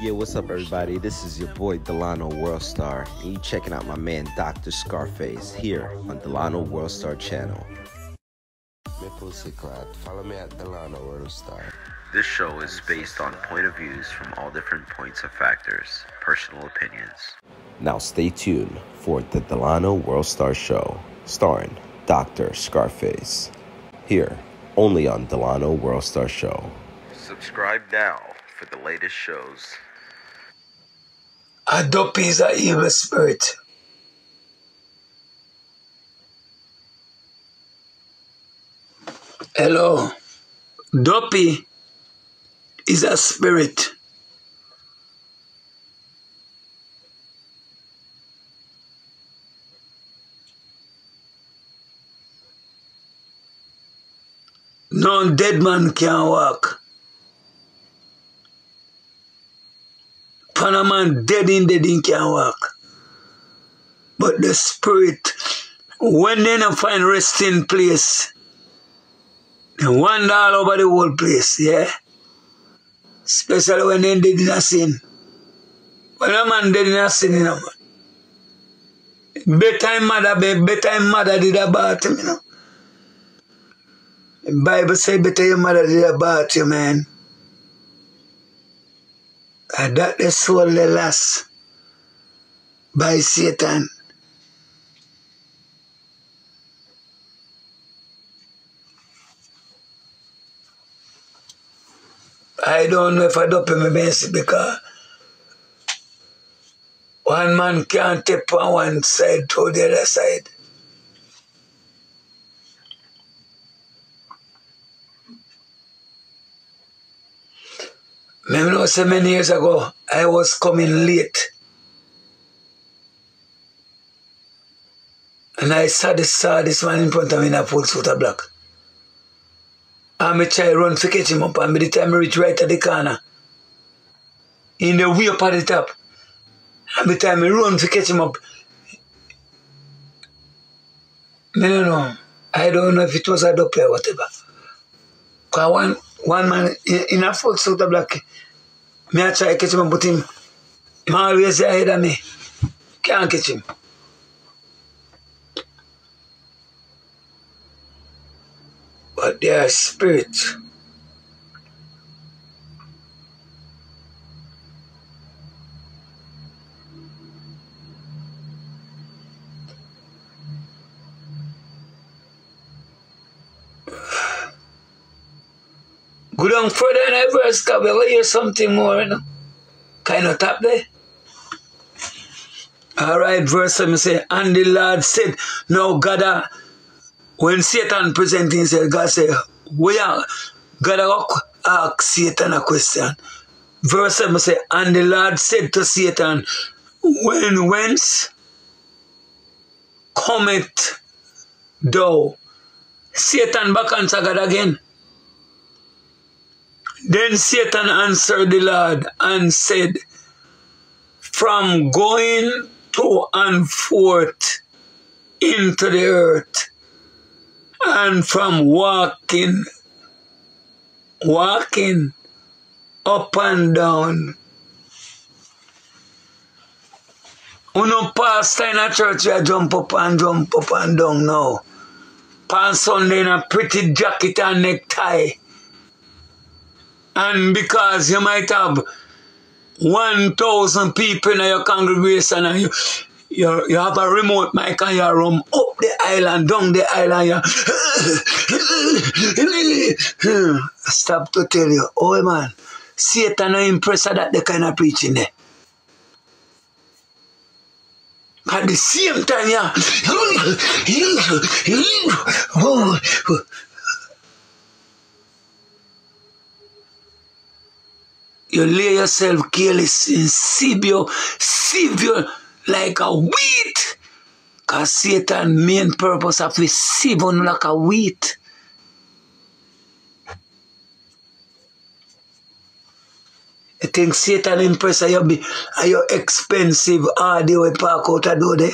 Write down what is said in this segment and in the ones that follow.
Yeah, what's up, everybody? This is your boy Delano Worldstar, and you checking out my man Dr. Scarface here on Delano Worldstar channel. Me pussy clot. Follow me at Delano Worldstar. This show is based on point of views from all different points of factors, personal opinions. Now stay tuned for the Delano Worldstar show, starring Dr. Scarface, here only on Delano Worldstar show. Subscribe now for the latest shows. A dope is an evil spirit. Hello. Duppy is a spirit. No dead man can walk. Panaman dead in dead in can walk. But the spirit, when they not find resting place, they wander all over the whole place, yeah? Especially when they did a sin. When a man in a sin, you know, man. Better mother, better mother did about him, you know. The Bible say better your mother did about you, man. And that soul they lost by Satan. I don't know if I do my best because one man can't tip on one side to the other side. Maybe know so many years ago, I was coming late. And I saw this, saw this man in front of me in a full suit of black. And I try run to catch him up, and by the time I reach right at the corner, in the way up at the top, and by the time I run to catch him up, I don't know. I don't know if it was a doppler or whatever. Because one, one man a full suit of black, me I try to catch him, but him, him always ahead of me. Can't catch him. But they are spirits. Go down further in we will hear something more, you know. Kind of tap there. All right, verse 7 say, And the Lord said, No, God, uh, when Satan presented himself, God said, We are, God ask Satan a question. Verse 7 say, And the Lord said to Satan, When whence cometh thou? Satan back answer God again. Then Satan answered the Lord and said, From going to and forth into the earth, and from walking, walking up and down. Uno pastor in a church, I jump up and jump up and down now. Pan Sunday in a pretty jacket and necktie. And because you might have 1,000 people in your congregation and you, you, you have a remote mic and you roam up the island, down the island. You Stop to tell you, oh man, Satan no impressed at that the kind of preaching there. At the same time, yeah. You lay yourself careless in you, sieve you like a wheat. Because Satan's main purpose of sieve you like a wheat. You think Satan impress you be are your expensive audio we park out a door there?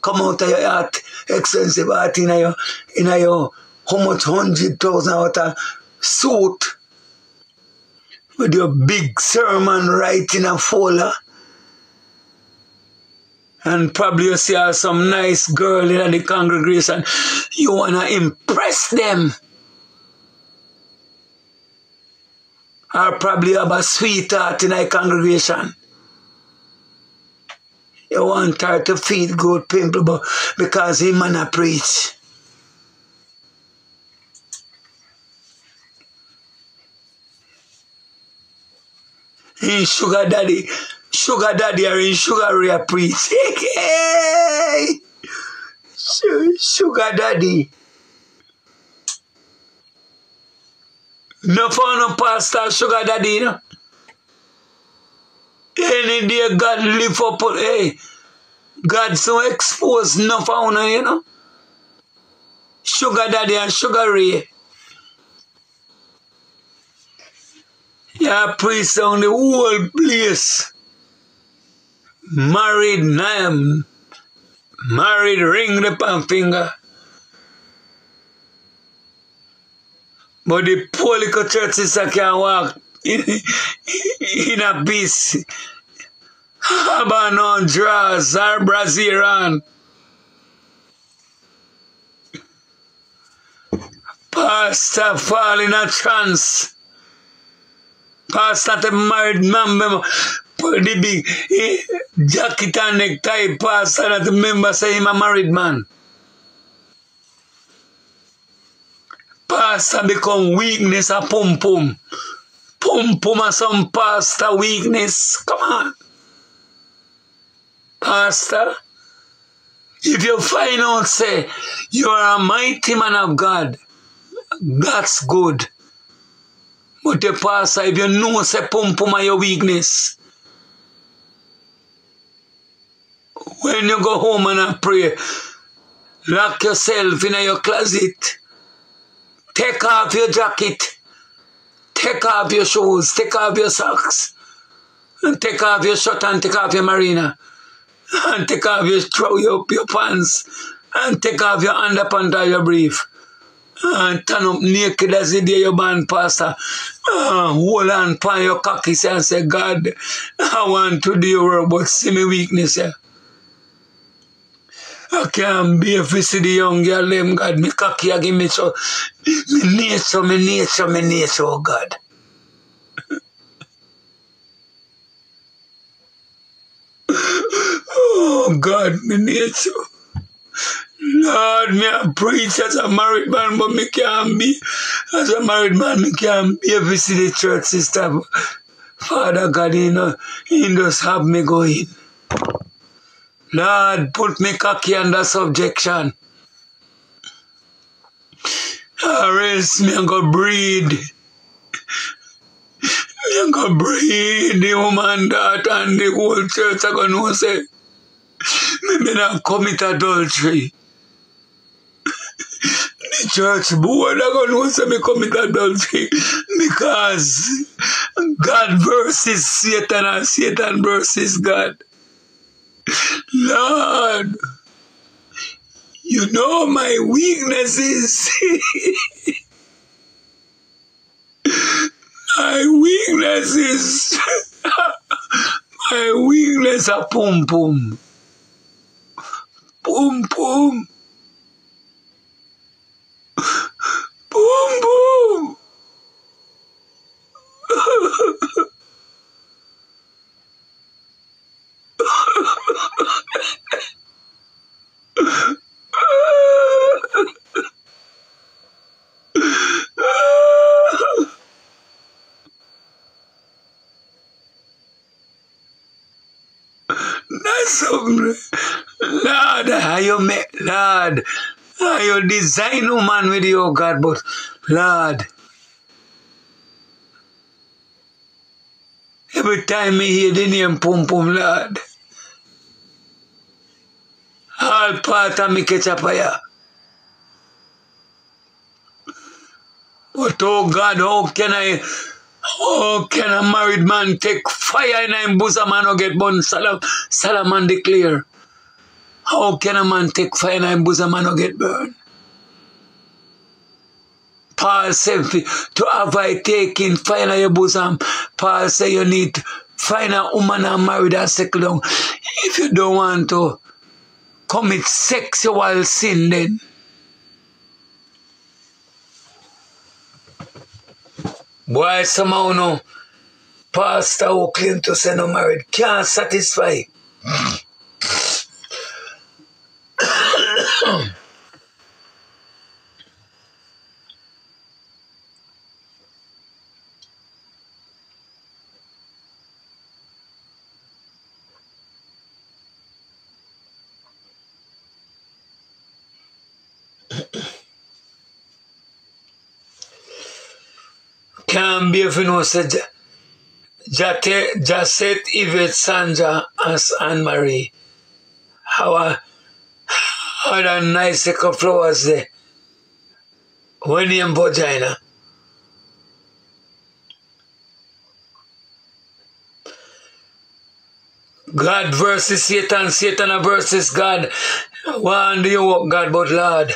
Come out of your heart, expensive heart in your in your how much hundred thousand out of suit with your big sermon right in a folder. And probably you see some nice girl in the congregation. You want to impress them. Or probably have a sweetheart in a congregation. You want her to feed good people because he man preach. In sugar daddy, sugar daddy or in sugar ray preach. Hey, sugar daddy. No for no pastor sugar daddy, you know. Any day God live up, hey, God so exposed no for you know. Sugar daddy and sugar ray. Yeah, priest on the whole place. Married name. Married ring the palm finger. But the little churches I can walk in, in a peace. Have on draws or Brazilian. Pastor fall in a trance. Pastor married man the big eh, jacket and necktie pastor that member say him a married man. Pastor become weakness a pum pum. Pum pum a some pastor weakness. Come on. Pastor, if you find out say you are a mighty man of God, that's good. But the pastor, if you know say pum pum are your weakness, when you go home and I pray, lock yourself in your closet, take off your jacket, take off your shoes, take off your socks, and take off your shirt and take off your marina, and take off your, your, your pants, and take off your underpants or your brief. And turn up naked as the day you born, Pastor. Uh, hold on pan your cocky and say, God, I want to do your work, but see me weakness, yeah. I can't be a see the young girl, them God, me cocky, I give me so, me nature, me nature, me nature, oh God. oh God, me nature. Lord, me a preach as a married man, but me can't be. As a married man, me can't be a visit the church sister. Father God, you know, He just have me going. Lord, put me cocky under subjection. Or me a go breed. Me a go breed the woman that and the whole church are gonna say, me me not commit adultery church board are going to say me adultery because God versus Satan and Satan versus God. Lord, you know my weaknesses. my weaknesses. my weakness are pum pum. Pum pum. Boom, boom. Lord, how you make, Lord, Ah, you design oh woman with your God, but Lord, every time me hear the name Pum Pum, Lord, all part of me catch up fire. But oh God, how can I, how can a married man take fire in him bosom and not get burned? Salam, Solomon declare. How can a man take fire in bosom and not get burned? Paul said to avoid taking fire in your bosom. Paul said you need to find a woman and marry that settle down. If you don't want to commit sexual sin then. Why somehow no pastor who claim to say no married can't satisfy. Say Jate, Jaset, Yvette, Sandra, as Anne Marie. How how a nice flowers there. When in vagina. God versus Satan, Satan versus God. One do you walk God but Lord?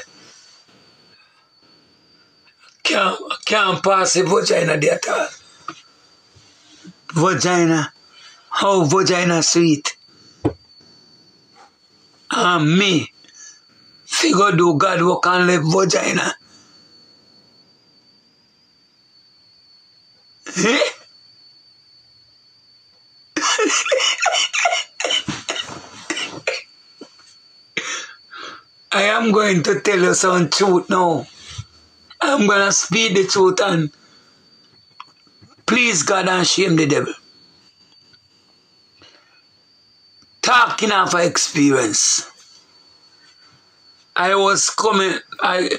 Can't, can't pass the vagina there at all. Vagina. How vagina sweet. And me. Figure do God vagina. I am going to tell you some truth now. I'm going to speak the truth and please God and shame the devil. Talking of experience. I was coming, I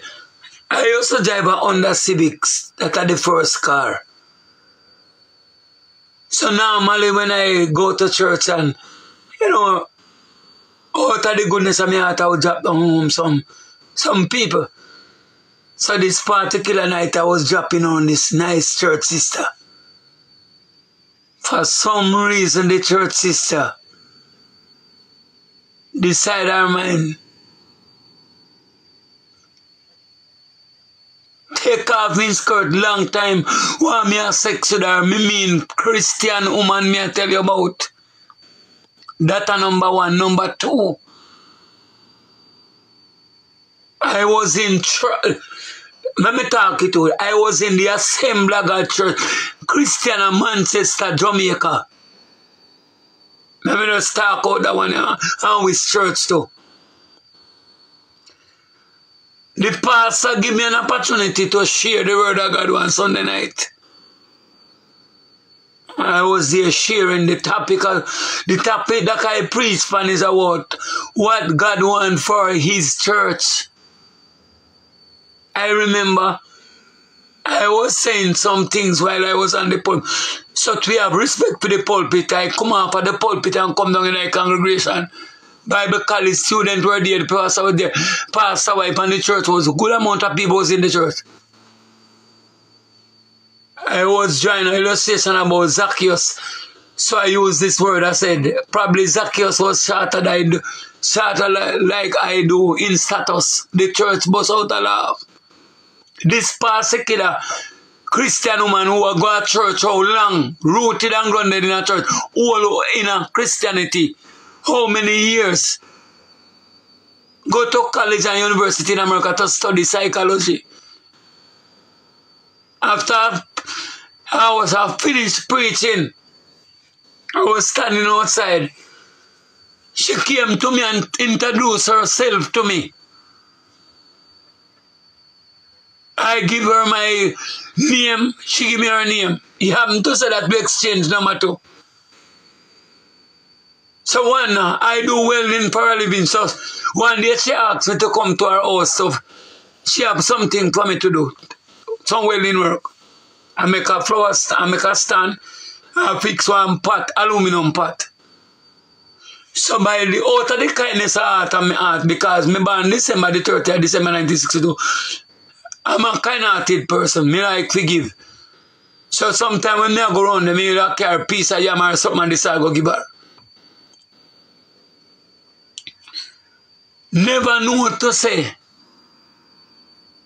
I to drive a Honda Civics, that are the first car. So normally when I go to church and, you know, out of the goodness of my heart, I would drop down home some, some people. So this particular night, I was dropping on this nice church sister. For some reason, the church sister decided her mind take off my skirt long time. Want me have sex with her? Me mean Christian woman me I tell you about. That a number one. Number two. I was in church. Let me talk it to you. I was in the Assembly God Church, Christiana Manchester, Jamaica. Let me just talk out that one uh, and with church too. The pastor give me an opportunity to share the word of God one Sunday night. I was there sharing the topic of, the topic that I preach on is about what God wants for his church. I remember I was saying some things while I was on the pulpit. So we have respect for the pulpit. I come off of the pulpit and come down in the congregation. Bible college students were there, the pastor was there, pastor wife and the church was a good amount of people was in the church. I was drawing an illustration about Zacchaeus. So I used this word. I said, probably Zacchaeus was shorter, than, shorter like I do in status. The church bust out a laugh. This particular Christian woman who going to church how long, rooted and grounded in a church, all in a Christianity, how many years? Go to college and university in America to study psychology. After I was I finished preaching, I was standing outside. She came to me and introduced herself to me. I give her my name, she give me her name. He happened to say that we exchange number two. So one, I do welding for a living. So one day she asked me to come to her house. So she have something for me to do. Some welding work. I make a flower I make a stand. I fix one pot, aluminum pot. So by the out of the kindness of heart of my heart, because me born December the 30th, December 1962, I'm a kind-hearted person. Me like forgive. So sometimes when me go around, me like carry a piece of yam or something and decide go give her. Never know what to say.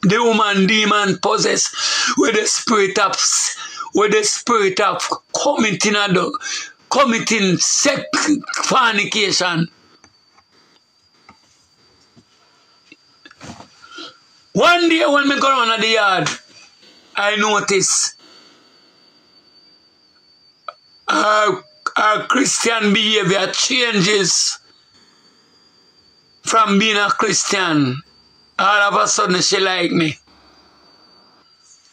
the woman demon possessed with the spirit of with the spirit of committing adult, committing sex fornication. One day when me go around the yard, I notice our, our Christian behavior changes from being a Christian. All of a sudden she like me.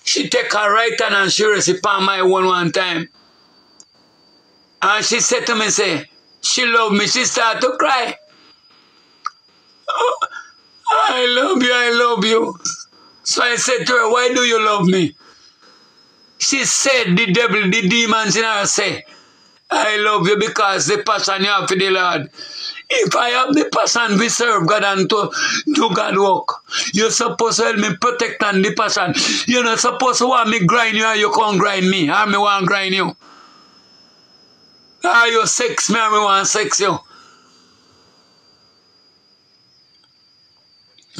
She take her right hand and she rest upon my one one time. And she said to me, say, she love me. She start to cry. Oh, I love you, I love you. So I said to her, why do you love me? She said, the devil, the demons in her say, I love you because the passion you have for the Lord. If I am the person we serve God and to do God work, you're supposed to help me protect and the passion. You're not supposed to want me grind you and you can't grind me. I me want grind you. Are you sex me or me want sex you?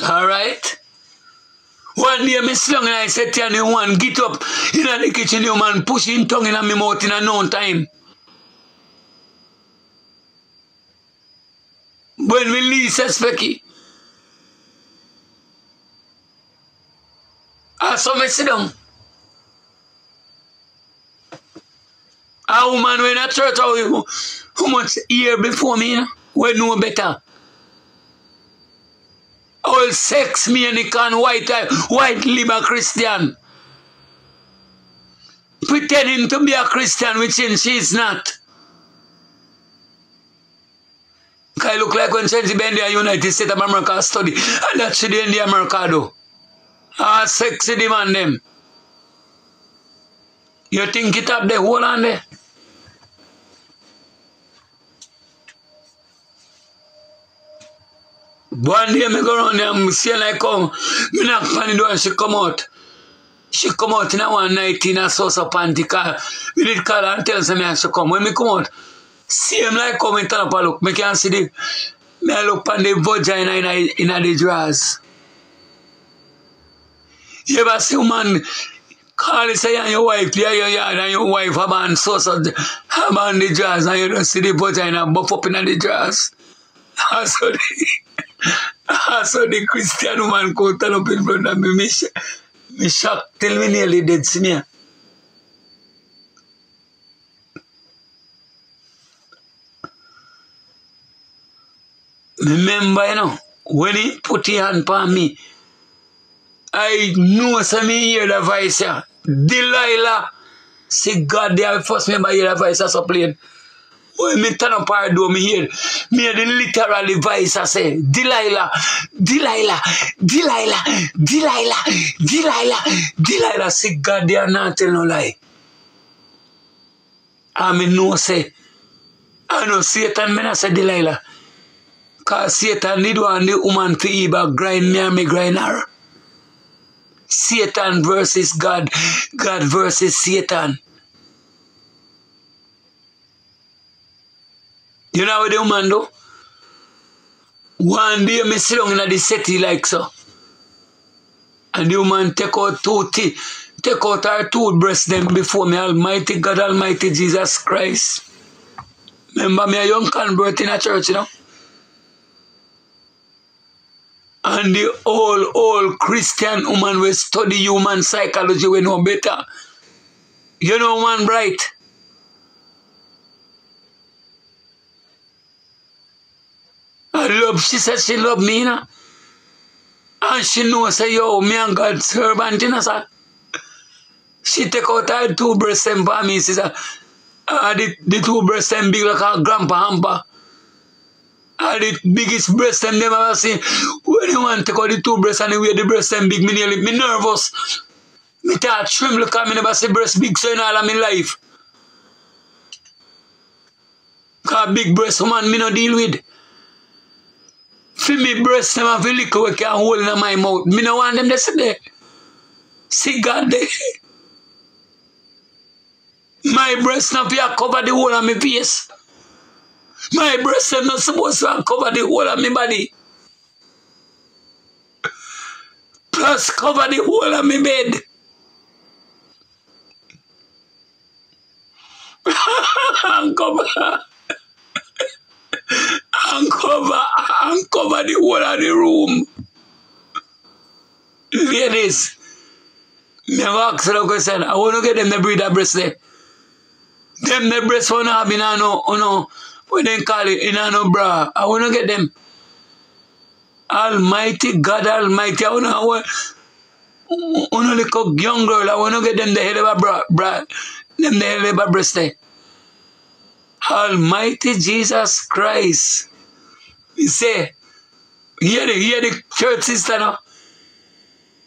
Alright? One day me slung and I said to you, one get up in the kitchen, you man pushing tongue in my mouth in a no time. When we least it. I saw me sit down. A woman when a church how, much year before me, you know, we know better. All sex maniac and it can white, uh, white liber Christian. Pretending to be a Christian, which she is not. I look like when Chelsea been the United States of America study. And that she in the America do. Ah, sexy demand them. You think it up the whole on there? One day me go around there and see like come, me knock on the door and she come out. She come out in a one night in a sauce of panty car. We did call her and tell her me she come. When me come out, same like come and turn up and look. Me can see the, me I look on the vagina in, a, in a the drawers. You ever see a man call it say and your wife play your yard and your wife have on sauce of the, have on the drawers and you don't see the vagina buff up in the drawers. And so the, and so the Christian woman come turn up in front of me. Me, sh me shocked till me nearly dead see Remember, you know, when he put his hand upon me, I know some me hear the voice yeah. Delilah. See God there first remember hear the voice as a plane. When me turn up our door, me hear, me hear the literal voice I say, Delilah, Delilah, Delilah, Delilah, Delilah, Delilah. See God there not tell no lie. I me know say, I know Satan me not say Delilah. Cause Satan need one the woman to either grind me and me grind her. Satan versus God, God versus Satan. You know what the woman do? One day me sit down in the city like so. And the woman take out two teeth, take out her two breasts them before me, Almighty God, Almighty Jesus Christ. Remember me a young convert in a church, you know? And the old, old Christian woman will study human psychology we know better. You know one bright. I love, she said she love me, you know? And she knows, say, yo, me and God servant, you know, sir? She take out her two breasts and for me, said, uh, the, the two breasts and big like her grandpa hamper. And the biggest breast them them ever seen. When you want to out the two breasts and the way the breast them big, me nearly, me nervous. Me start tremble because me never see breast big so in all of my life. Because big breast woman me no deal with. For me breast them have a little we can hold in my mouth. Me no want them to sit there. See God there. My breast not cover the whole of my face. My breast are not supposed to cover the whole of my body. Plus cover the whole of my bed. and cover and cover and cover the whole of the room. Ladies, me ask a question. I want to get them the breed of breast there. Them the breast want to have in no, oh no, what they call it, in no bra. I want to get them. Almighty God Almighty, I want to, want to look a young girl, I want to get them the head of a bra, bra them the head of a breast. Eh? Almighty Jesus Christ. He say, hear the, hear the church sister now.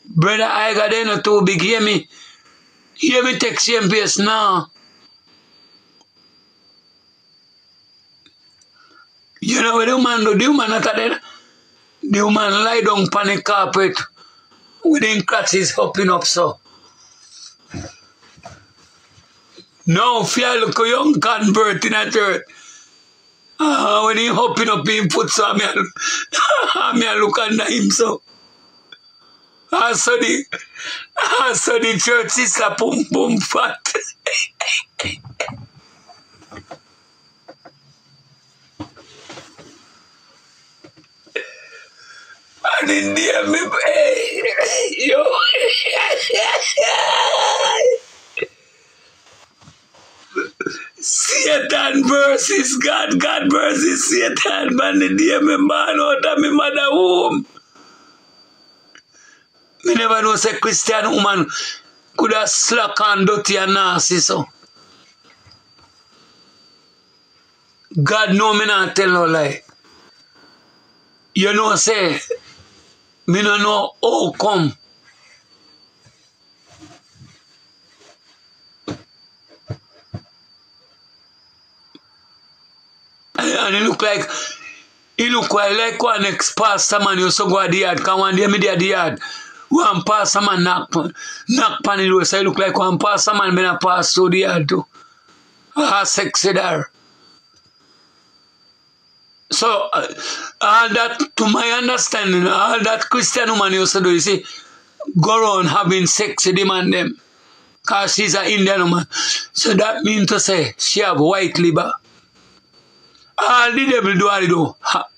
Brother, I got not too big, hear me. Hear me take same pace now. You know what the man do? The woman not there. The woman lie down on the carpet with him crutches hopping up so. No fear look a young convert in a church. Ah, when he hopping up in foot so me, me look under him so. I saw the I saw the church sister boom boom fat. in there me yo Satan versus God, God versus Satan, man, the day born out of me mother womb. Me never know say Christian woman could have slack and dirty and nasty so. God know me not tell no lie. You know say, no know how come. And it look like, he look like, one ex-pastor man you so go at the yard, come one day me the yard, one pastor man knock, knock pan the door, so he look like one pastor man been a pass through the yard too. Ah, sexy there. So, uh, all that, to my understanding, all that Christian woman used to do, you see, go around having sex with him and them. Because she's an Indian woman. So that means to say, she have white liver. All the devil do, all do. Ha,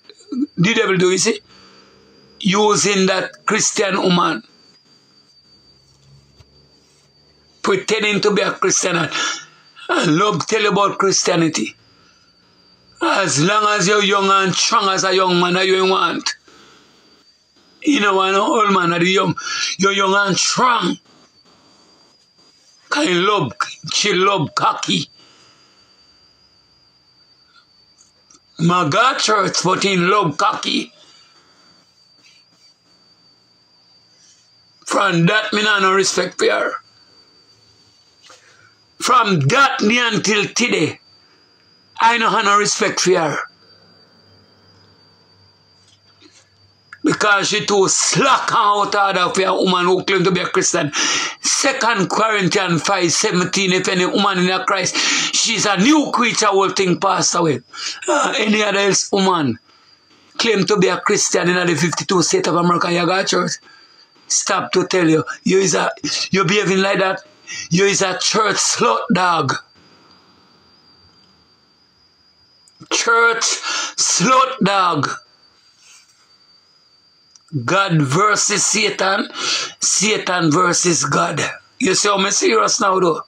the devil do, you see, using that Christian woman, pretending to be a Christian, and love tell about Christianity. As long as you're young and strong as a young man that you want. You know, an old man that young, you're young and strong. Kind love, she love cocky. My God church, but in love cocky. From that, me no respect for her. From that day until today, I no have no respect for her. Because she too slack out for a woman who claim to be a Christian. Second Corinthians 5, 17, if any woman in a Christ, she's a new creature, whole thing passed away. Uh, any other else woman claim to be a Christian in the 52 state of America, you got church. Stop to tell you, you is a, you behaving like that, you is a church slut dog. Church slut dog. God versus Satan, Satan versus God. You see how me serious now though?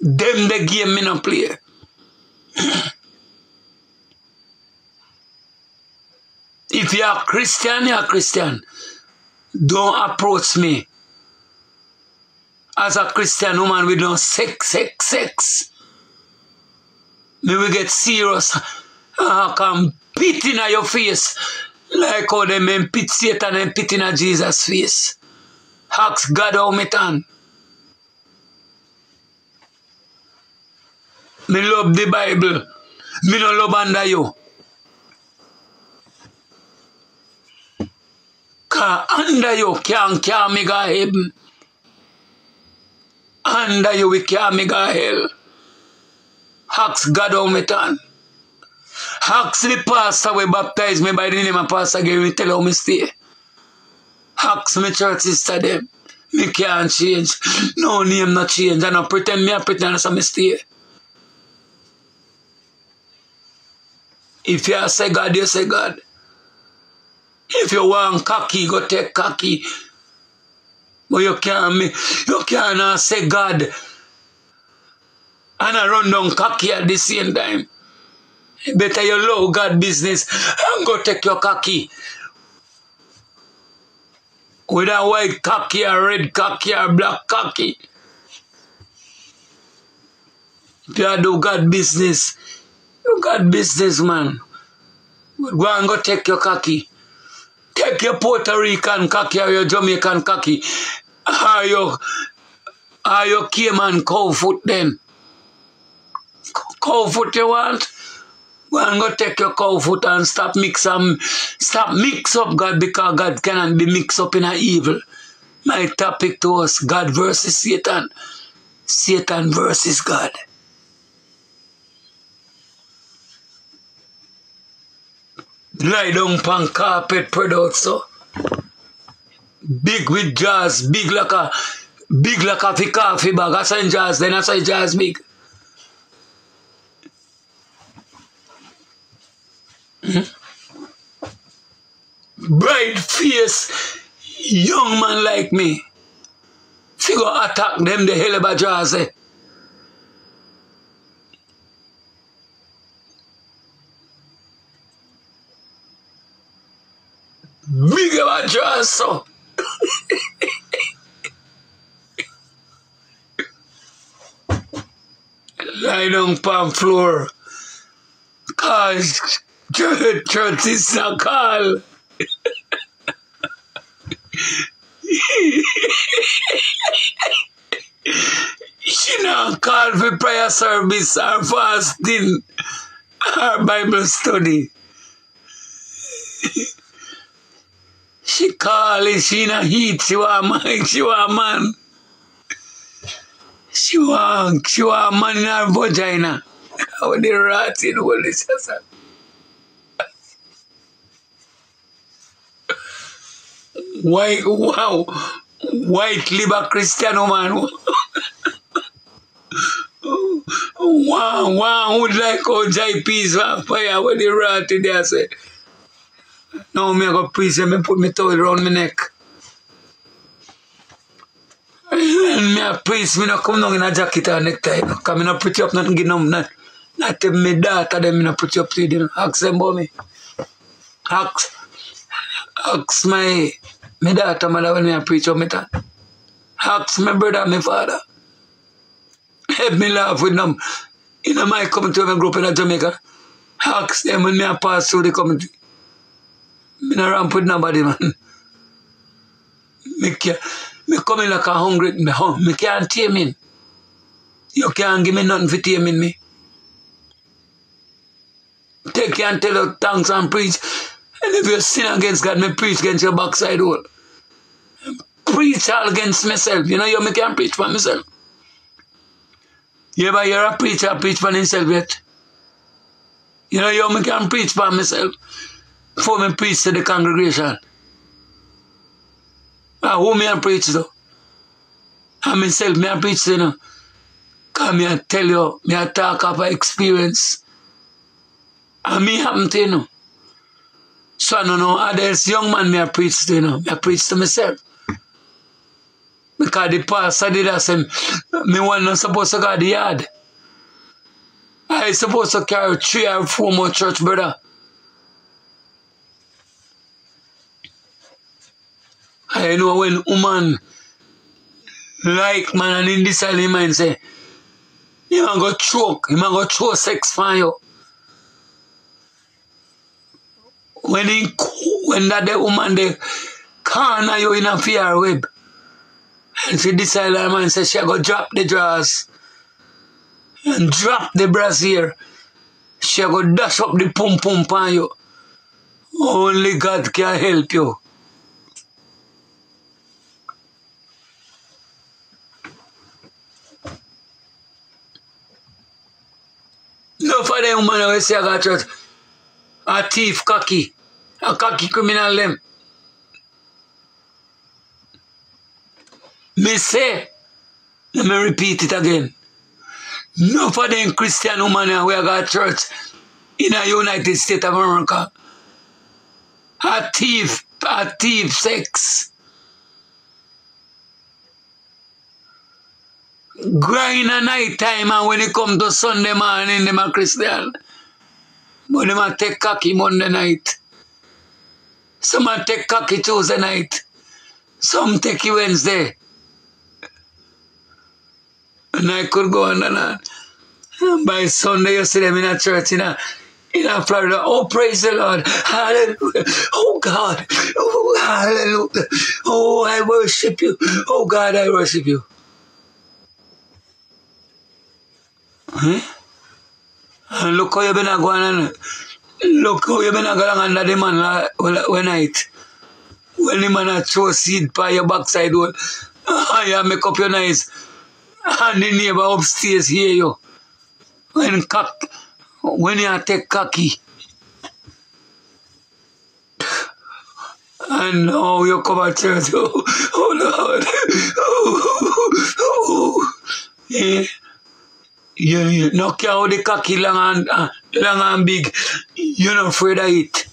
Them the game me no play. if you are Christian, you are Christian. Don't approach me as a Christian woman with no sex, sex, sex. Me will get serious. Ah, I can pit in your face like how them men pit Satan and pit in Jesus' face. Ask God how me turn. Me love the Bible. Me no love under you. Cause under you can't carry me go heaven. Under you we can't me go hell. Ask God how me turn. Ask the pastor we baptize me by the name of Pastor Gary, tell how me stay. Ask me church sister them. Me can't change. No name not change. I don't pretend me I pretend as I stay. If you say God, you say God. If you want cocky, go take cocky. But you can't me, you can't say God and I run down cocky at the same time. Better you love God business and go take your cocky. With a white cocky or red cocky or black cocky. If you do God business, you God business, man. Go and go take your cocky. Take your Puerto Rican cocky or your Jamaican cocky. Or your, or your Cayman cow foot then. Cow foot you want? Go and go take your cow foot and stop mix um, stop mix up God because God cannot be mixed up in a evil. My topic to us, God versus Satan. Satan versus God. Lie down pan carpet product so. Big with jazz, big like a big like a coffee bag. I say jazz, then I say jazz big. Bright face, young man like me. Figure attack them the hell about. Eh? Big about so. Lie down palm floor. Cause church, is call. she not call for prayer service or fasting or Bible study. she call it, she not heat, she want man, she want man. She want, she want man in her vagina. How the rat in all this, White, wow, white liver Cristiano man. wow, wow, would like how JP's on fire with the rat today, I say. Now me go preach and me put me towel around my neck. And me a preach, me no come down in a jacket or necktie, no, cause me no put you up nothing give not, not tell me daughter them, me no put you up to you, ask them about me. Ask, ask my my daughter, mother, when I preach on me that. Ask my brother, my father. Help me laugh with them. You know, my community when I grew up in Jamaica. Ask them when I pass through the community. Me not ramp with nobody, man. Me, can, me come in like a hungry, me, me can't tame in. You can't give me nothing for taming me. Take and tell you thanks and preach. And if you sin against God, me preach against your backside hole. Preach all against myself. You know, you me can preach for myself. You ever hear a preacher preach for himself yet? You know, you me can preach for myself before me preach to the congregation. And who me I preach to? And myself, me I preach to, you know. Because me I tell you, me I talk of experience. And me happen to, you know. So I don't know, others ah, young man me I preach to, you know. I preach to myself. Because the pastor did that say, me one not supposed to go to the yard. I supposed to carry three or four more church brother. I know when woman like man and in this mind say, you man go choke, you man go throw sex you. When he, when that the woman they corner you in a fear web. And she decide that man say she go drop the drawers and drop the brassiere. She go dash up the pum pum on you. Only God can help you. No for them woman who say I got. A thief cocky. A cocky. Me say, let me repeat it again. No for them Christian woman we got church in the United States of America. A thief, a thief sex. Grind a night time and when it come to Sunday morning, them a Christian. A take cocky Monday night. Some a take cocky Tuesday night. Some take it Wednesday. And I could go on and on. And by Sunday, you see them in a church in a, in a Florida. Oh, praise the Lord. Hallelujah. Oh, God. Oh, hallelujah. Oh, I worship you. Oh, God, I worship you. Huh? Look how you been going and look how you been going under the man la- when night. When the man a throw seed by your backside hole. Ah, you make up your nice. And the neighbor upstairs hear you. When cock, when you take cocky. And now you come at church. Oh, oh Lord. Oh, oh. Yeah. You, you no how the cocky long and, uh, long and big. You're not afraid of it.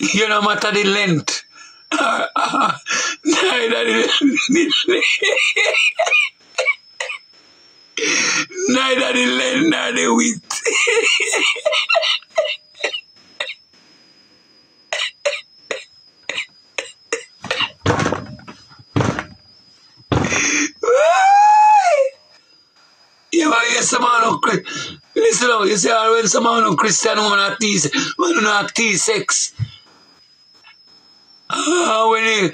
you no matter the length. Neither the, neither the length nor the width. You know, yes, some man of Listen now, you uh, when some man of Christian woman tease, when you have tease sex. Ah, when he,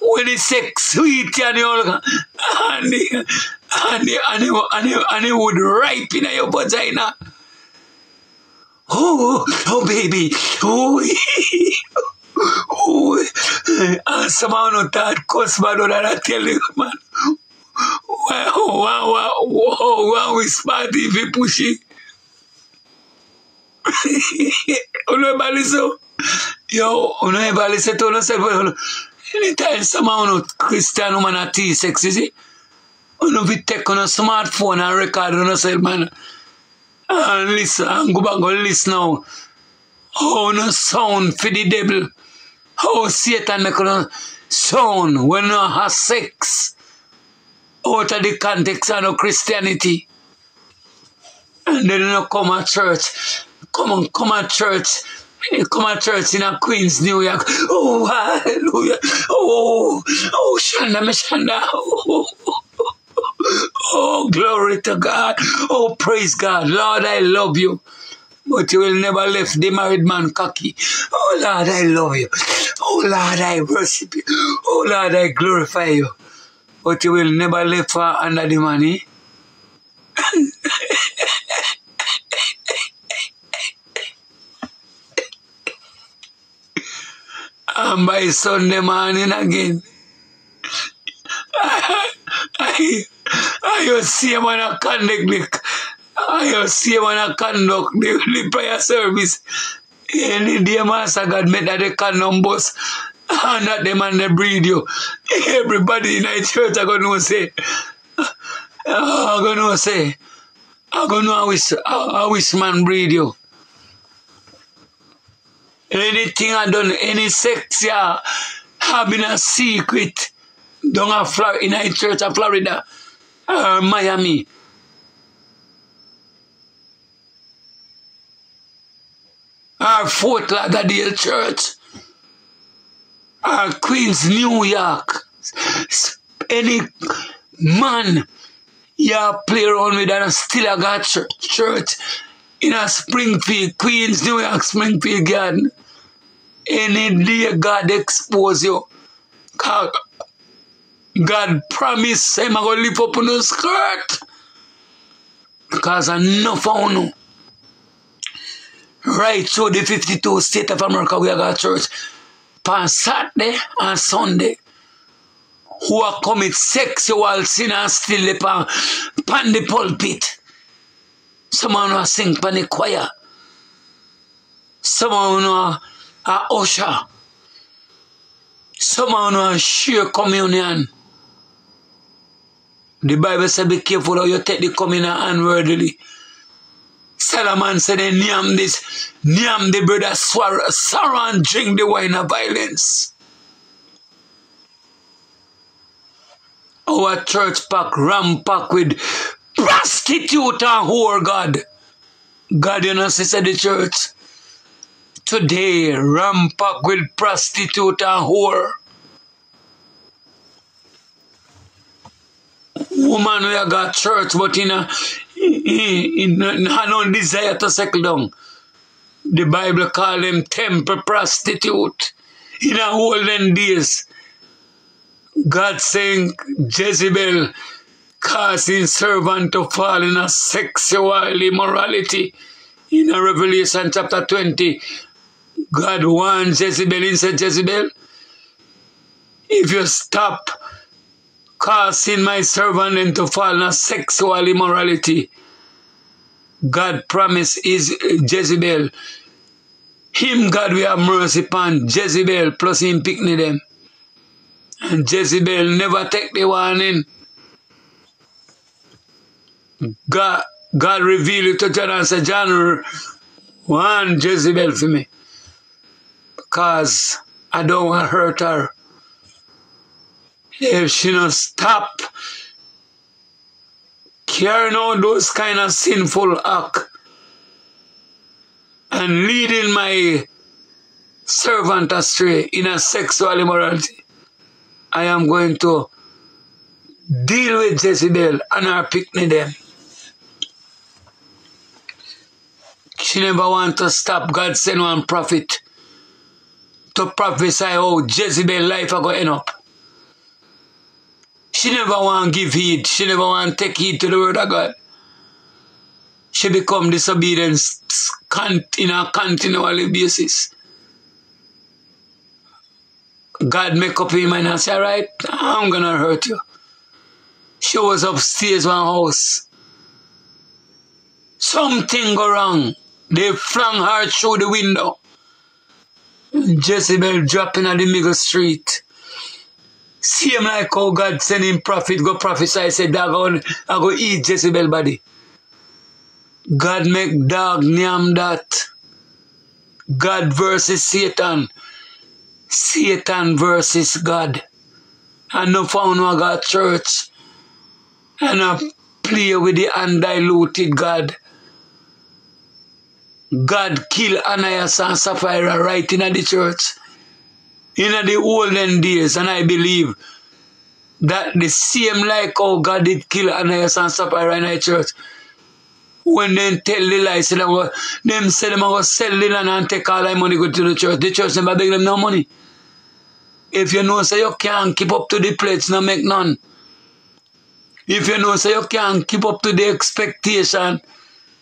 when he sex sweet and you all, and he, and he, and he, and he, and he would ripe in your vagina. Oh, oh, baby. Oh, oh. Cuss man tell you, man. Wow, wow, wow, wow, wow, it's party if you push it. Uno è baliso. Yo, uno è baliso, tu non sai quello. Anytime someone a T-sex, you see? Uno vi take on a smartphone and record uno say, man. And listen, and go back and listen now. How no sound for the devil. How Satan no sound when no have sex out of the context of no Christianity. And then know, come at church. Come on, come at church. Come at church in a Queens, New York. Oh, hallelujah. Oh, oh, Shanda, Shanda. Oh, oh, glory to God. Oh, praise God. Lord, I love you. But you will never left the married man cocky. Oh, Lord, I love you. Oh, Lord, I worship you. Oh, Lord, I glorify you. But you will never live for under the money. and by Sunday morning again, I, I, I see him on a conduct the, I see him on a conduct the, the prayer service. Any day, Master God made that the condom bus and that them and they breed you. Everybody in the church are going to say, I'm going to say, I'm going to which, how which man breed you. Anything I done, any sex, yeah, have been a secret down a Flor- in a church of Florida or Miami. Or Fort Lauderdale Church our Queens, New York. Any man you play around with and still I got church, in a Springfield, Queens, New York, Springfield Garden. Any day God expose you. God, God promise him I gonna lift up on your skirt. Because enough of you. Right through the 52 state of America we got church. On Saturday and Sunday. Who are commit sexual sin and still on, on the pulpit. Someone who sing pan the choir. Someone who a usher. Someone want share communion. The Bible said, be careful how you take the communion unworthily. Solomon said, Niam this, Niam the brother and drink the wine of violence. Our church pack ram pack with prostitute and whore God. God, you know, sister the church. Today, ram pack with prostitute and whore. Woman we have got church, but in a in, in, in no desire to settle down. The Bible call them temple prostitute. In a olden days, God saying Jezebel causing servant to fall in a sexual immorality. In a Revelation chapter 20, God warns Jezebel, he said, Jezebel, if you stop causing my servant into fall in a sexual immorality, God promised is uh, Jezebel. Him God we have mercy upon Jezebel plus him picnic them. And Jezebel never take the warning. God, God revealed it to John and said, John, one Jezebel for me. Because I don't want to hurt her. If she not stop carrying out those kind of sinful act and leading my servant astray in a sexual immorality, I am going to deal with Jezebel and her picnic them. She never want to stop God send one prophet to prophesy how Jezebel life are going up. She never want give heed. She never want take heed to the word of God. She become disobedient in a continual basis. God make up him and I say, right, I'm going to hurt you. She was upstairs one house. Something go wrong. They flung her through the window. Jezebel dropping at the middle street. Same like how God send him prophet go prophesy, say, dog, I go eat Jezebel body. God make dog name that. God versus Satan. Satan versus God. And no found no God church. And I play with the undiluted God. God kill Ananias and Sapphira right in the church. In the olden days, and I believe that the same like how God did kill Ananias and Sapphira in the church. When they tell the lies, them, go, them say sell the land and take all their money go to the church. The church never beg them no money. If you know say you can't keep up to the pledge, no make none. If you know say you can't keep up to the expectation,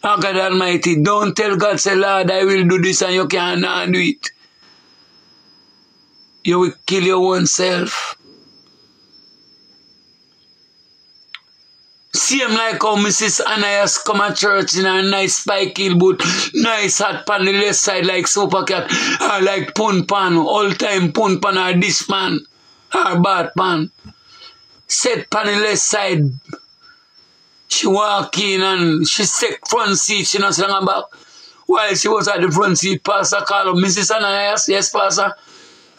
Oh God Almighty, don't tell God, say, Lord, I will do this and you cannot do it. You will kill your own self. Same like how Mrs. Ananias come at church in a nice spike heel boot, nice hat pan the left side like super cat, or uh, like pun pan, all time pun pan or this pan, or bad pan. Set pan the left side, she walk in and she take front seat, she not sitting back. While she was at the front seat, Pastor called Mrs. Ananias, yes, Pastor,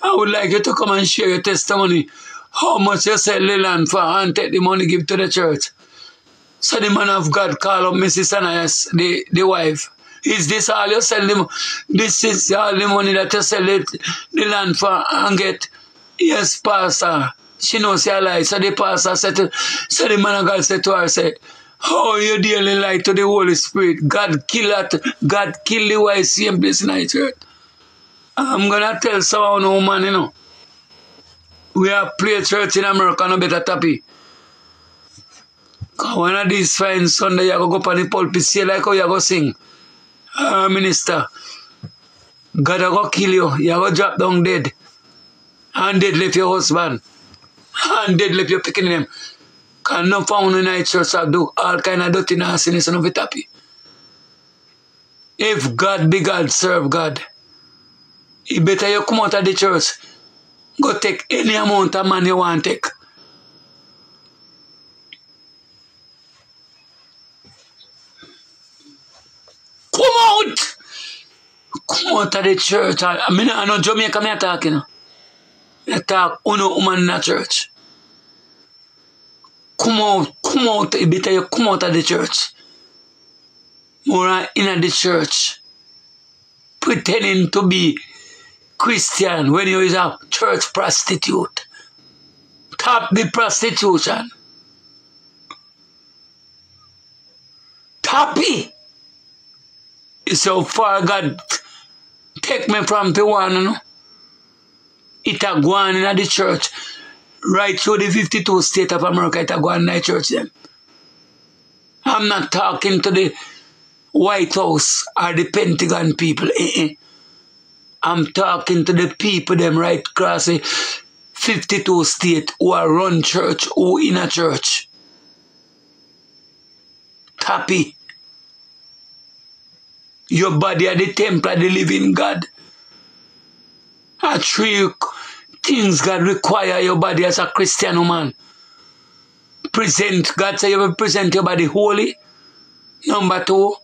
I would like you to come and share your testimony. How much you sell the land for and take the money give to the church. So the man of God called up Mrs. Ananias, the, the wife. Is this all you sell them? This is all the money that you sell it, the land for and get? Yes, Pastor. She knows your lie. So the pastor said to, so the man of God said to her, said, how you dealing lie to the Holy Spirit? God kill that, God kill the wife same place in the church. I'm gonna tell someone woman, you know. We have play church in America, no better tappy. Cause one of these fine Sunday, you go go up on the pulpit, like how you go sing. Uh, minister, God go kill you. You go drop down dead. And dead left your husband. And dead left your picking them. Cause no found in church do all kind of dirty nastiness and of it happy. If God be God, serve God. It better you come out of the church. Go take any amount of money you want to take. Come out! Come out of the church. I, mean, I know Jamaica me talking. I talk uno woman in the church. Come out, come out, it better you come out of the church. More in the church. Pretending to be Christian when you is a church prostitute. Top the prostitution. Toppy. So far God take me from the one, you know. It a go on in the church. Right through the 52 state of America, it a go on in the church then. I'm not talking to the White House or the Pentagon people. Eh, eh. I'm talking to the people them right across the 52 state who are run church, who in a church. Happy. Your body are the temple of the living God. A three things God require your body as a Christian woman. Present, God say you will present your body holy. Number two,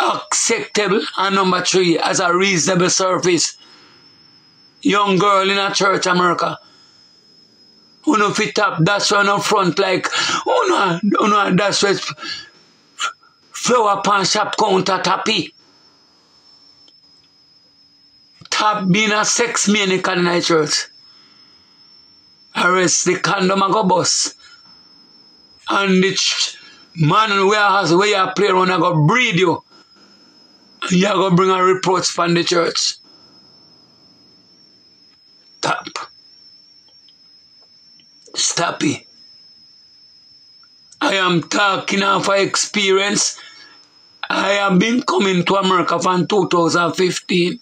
acceptable. And number three, as a reasonable service. Young girl in a church, America. Know fit up, that's one up front like, who know, that's where flower pan shop counter tappy. Tap being a sex maniac in a church. Arrest the condom and go bus. And the man where has where you play around I go breed you. You go bring a report from the church. Tap. Stop it. I am talking of experience. I have been coming to America from 2015.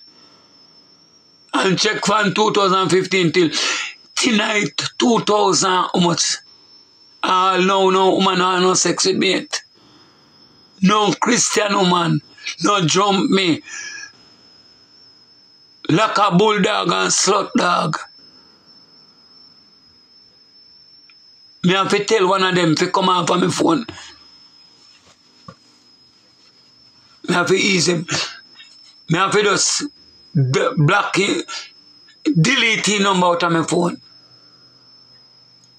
And check from 2015 till tonight 2000 how much. All no no woman have no sex with yet. No Christian woman. No jump me. Like a bulldog and slut dog. Me have to tell one of them to come off of my phone. Me have to ease him. Me have to just block him, delete his number out of my phone.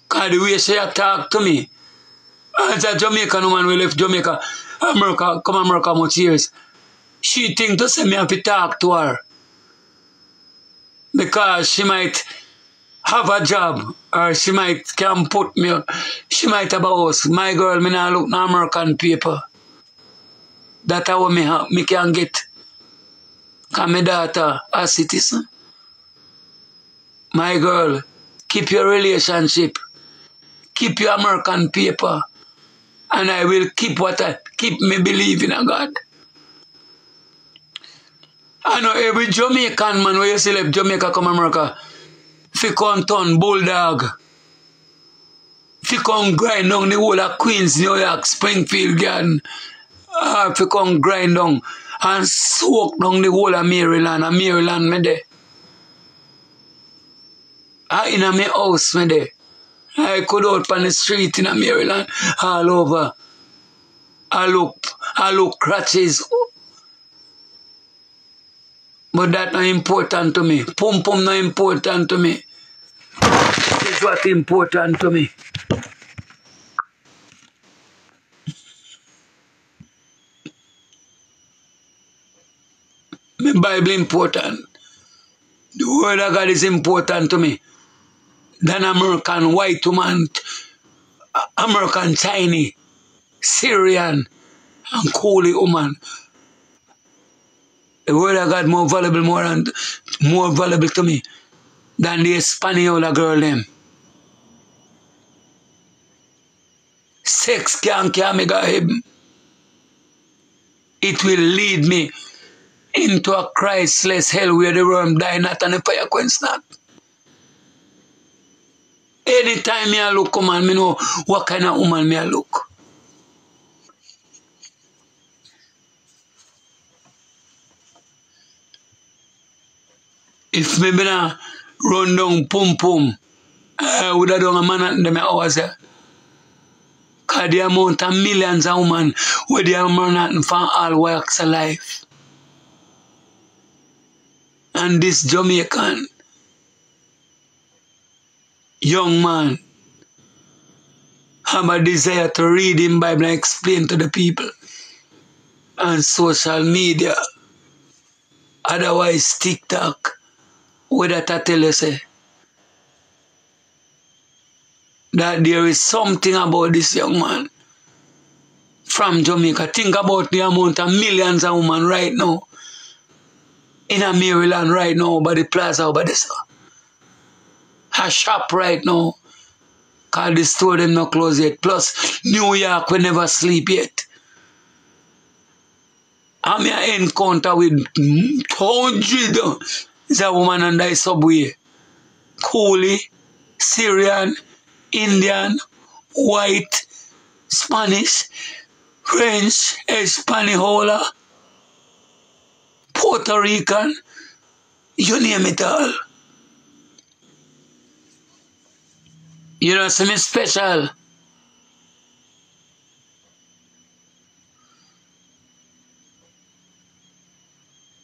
Cause the way she talk to me, as a Jamaican woman we left Jamaica, America, come America much years, she think to say me have to talk to her. Because she might have a job or she might can put me she might have a house. My girl me not look no American paper. That how me have, me can get. Cause my daughter a citizen. My girl, keep your relationship. Keep your American paper. And I will keep what I keep me believing in God. I know every Jamaican man where you see left Jamaica come America fi come turn bulldog. Fi come grind down the whole of Queens, New York, Springfield, Garden. Ah, fi come grind down and soak down the whole of Maryland. And Maryland me there. Ah, in a me house me there. I could out on the street in Maryland all over. I look, I look crutches. But that not important to me. Pum pum not important to me. This is what important to me. My Bible important. The word of God is important to me. Than American white woman, American Chinese, Syrian, and Coolie woman. The word of God more valuable, more and more valuable to me than the Hispaniola girl them. Sex can't carry me. It will lead me into a Christless hell where the worm die not and the fire quench not. Anytime me a look woman, me know what kind of woman me a look. if me been a run down pum pum, eh, I would have done a man at them hours there. Cause the amount of millions of women where they are running from all walks of life. And this Jamaican young man have a desire to read in Bible and explain to the people on social media. Otherwise, TikTok, what that I tell you say? That there is something about this young man from Jamaica. Think about the amount of millions of women right now in a Maryland right now by the plaza over there. A shop right now. Cause the store them not close yet. Plus, New York we never sleep yet. I'm here encounter with hundred is a woman on the subway. Coolie, Syrian, Indian, white, Spanish, French, Espanola, Puerto Rican, you name it all. You know something special?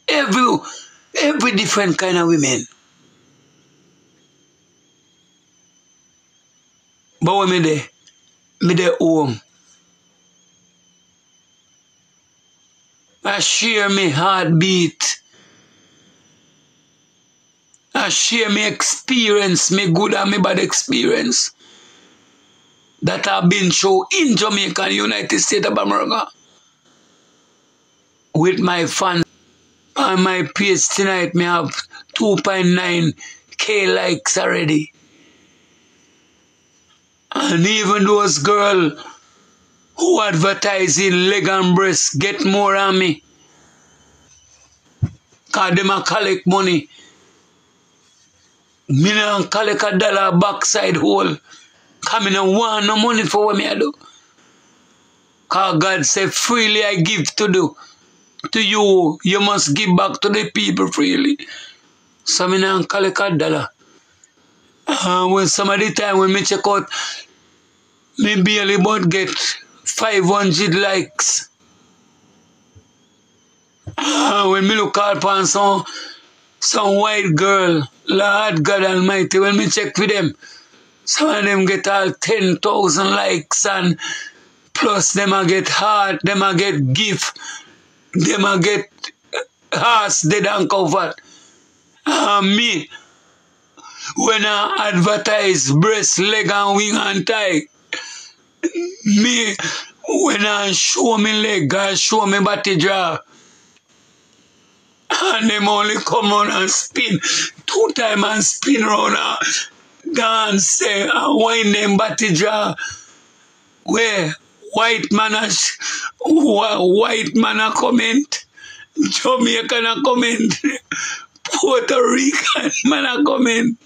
Every every different kind of women. But when me me home. I share me heartbeat. I share me experience, me good and me bad experience that I've been through in Jamaica United States of America with my fans. On my page tonight, me have 2.9k likes already. And even those girl who advertising leg and breast get more on me. Cause them a collect money. No collect a dollar backside hole. Cause me no want no money for what me I do. Cause God said freely I give to do. To you, you must give back to the people freely. So me no collect a dollar. Uh, when some of the time when me check out, me barely but get 500 likes. Ah, when me look out upon some, some white girl, Lord God Almighty, when me check with them, some of them get all 10,000 likes and plus them a get heart, them a get gift, them a get horse dead and covered. And me, when I advertise breast, leg and wing and tie, me, when I show me leg, I show me body jaw. And them only come on and spin two time and spin round and dance and wind them body jaw. Where white man white man a comment, Jamaican a comment, Puerto Rican man a comment,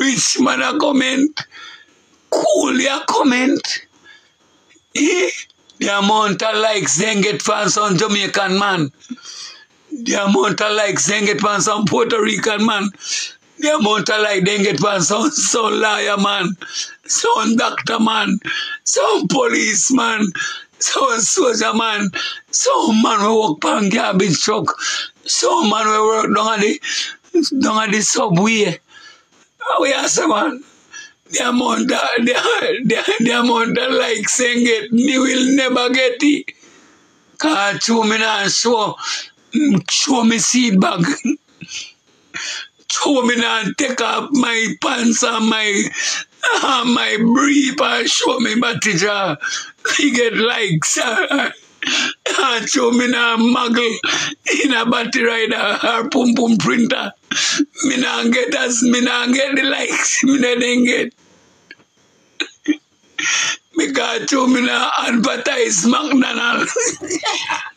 rich man a comment, cool a comment. Eh? The amount of likes they get from some Jamaican man. The amount of likes they get from some Puerto Rican man. The amount of like they get from some, some lawyer man, some doctor man, some policeman, some soldier man, some man who work on garbage truck, some man who work down at the, down at the subway. We ask man? The amount of, the, the, the amount of likes they get, me will never get it. Cause me now show, show me seed bag. show me now take off my pants and my uh, my brief and show me body jaw. He get likes. And show me now muggle in a batty rider or pum pum printer. Me now get as me now get the likes. Me now then get. Because show me now advertise McDonald's.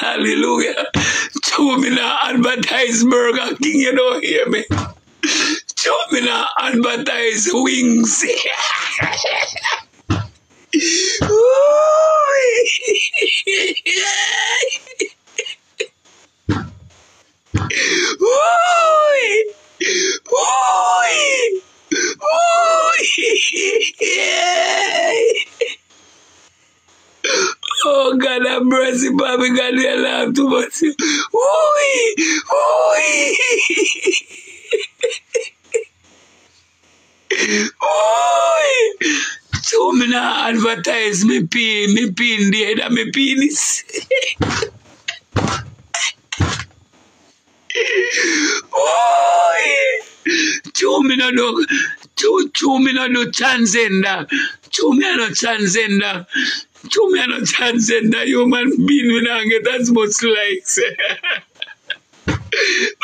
Hallelujah. Show me now advertise Burger King, you don't hear me. Show me now advertise wings. Oh God, have mercy, Bobby God, we laugh too much. Ooh, ooh. Ooh. So me not advertise me pin, me pin the head of me penis. Ooh. So me no do, so, so me no do transgender. So me no transgender. So me no transgender human being. We not get as much likes.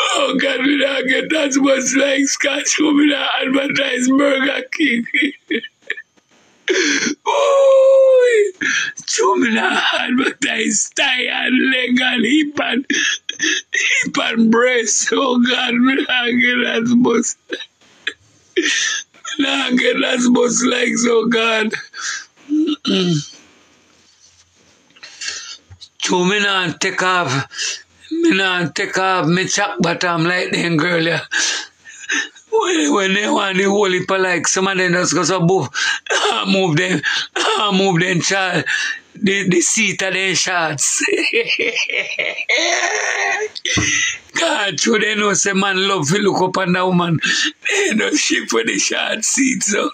oh God, we not get as much likes. Cause so me not advertise Burger King. Oh, me not advertise thigh and leg and hip and hip and breast. Oh God, me not get as much. Me not get as much likes. Oh God. Take off me chuck bottom like them girl. Yeah. When, when they want the whole heap like some of them just go so move, move them, move them child, the, the seat of them shots. God, so they know say man love to look up on the woman. They don't ship for the short seat so,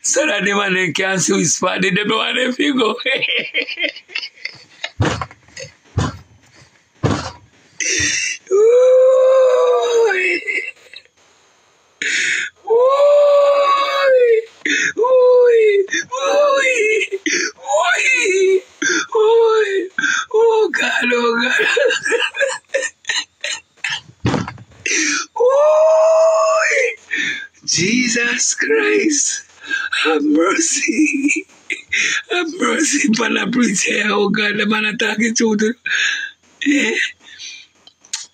so that the man them can see his spot. They don't want to go. Oh! Jesus Christ, have mercy. Have mercy upon the preacher, oh God, the man attacking children. Eh? You go up on TikTok and see how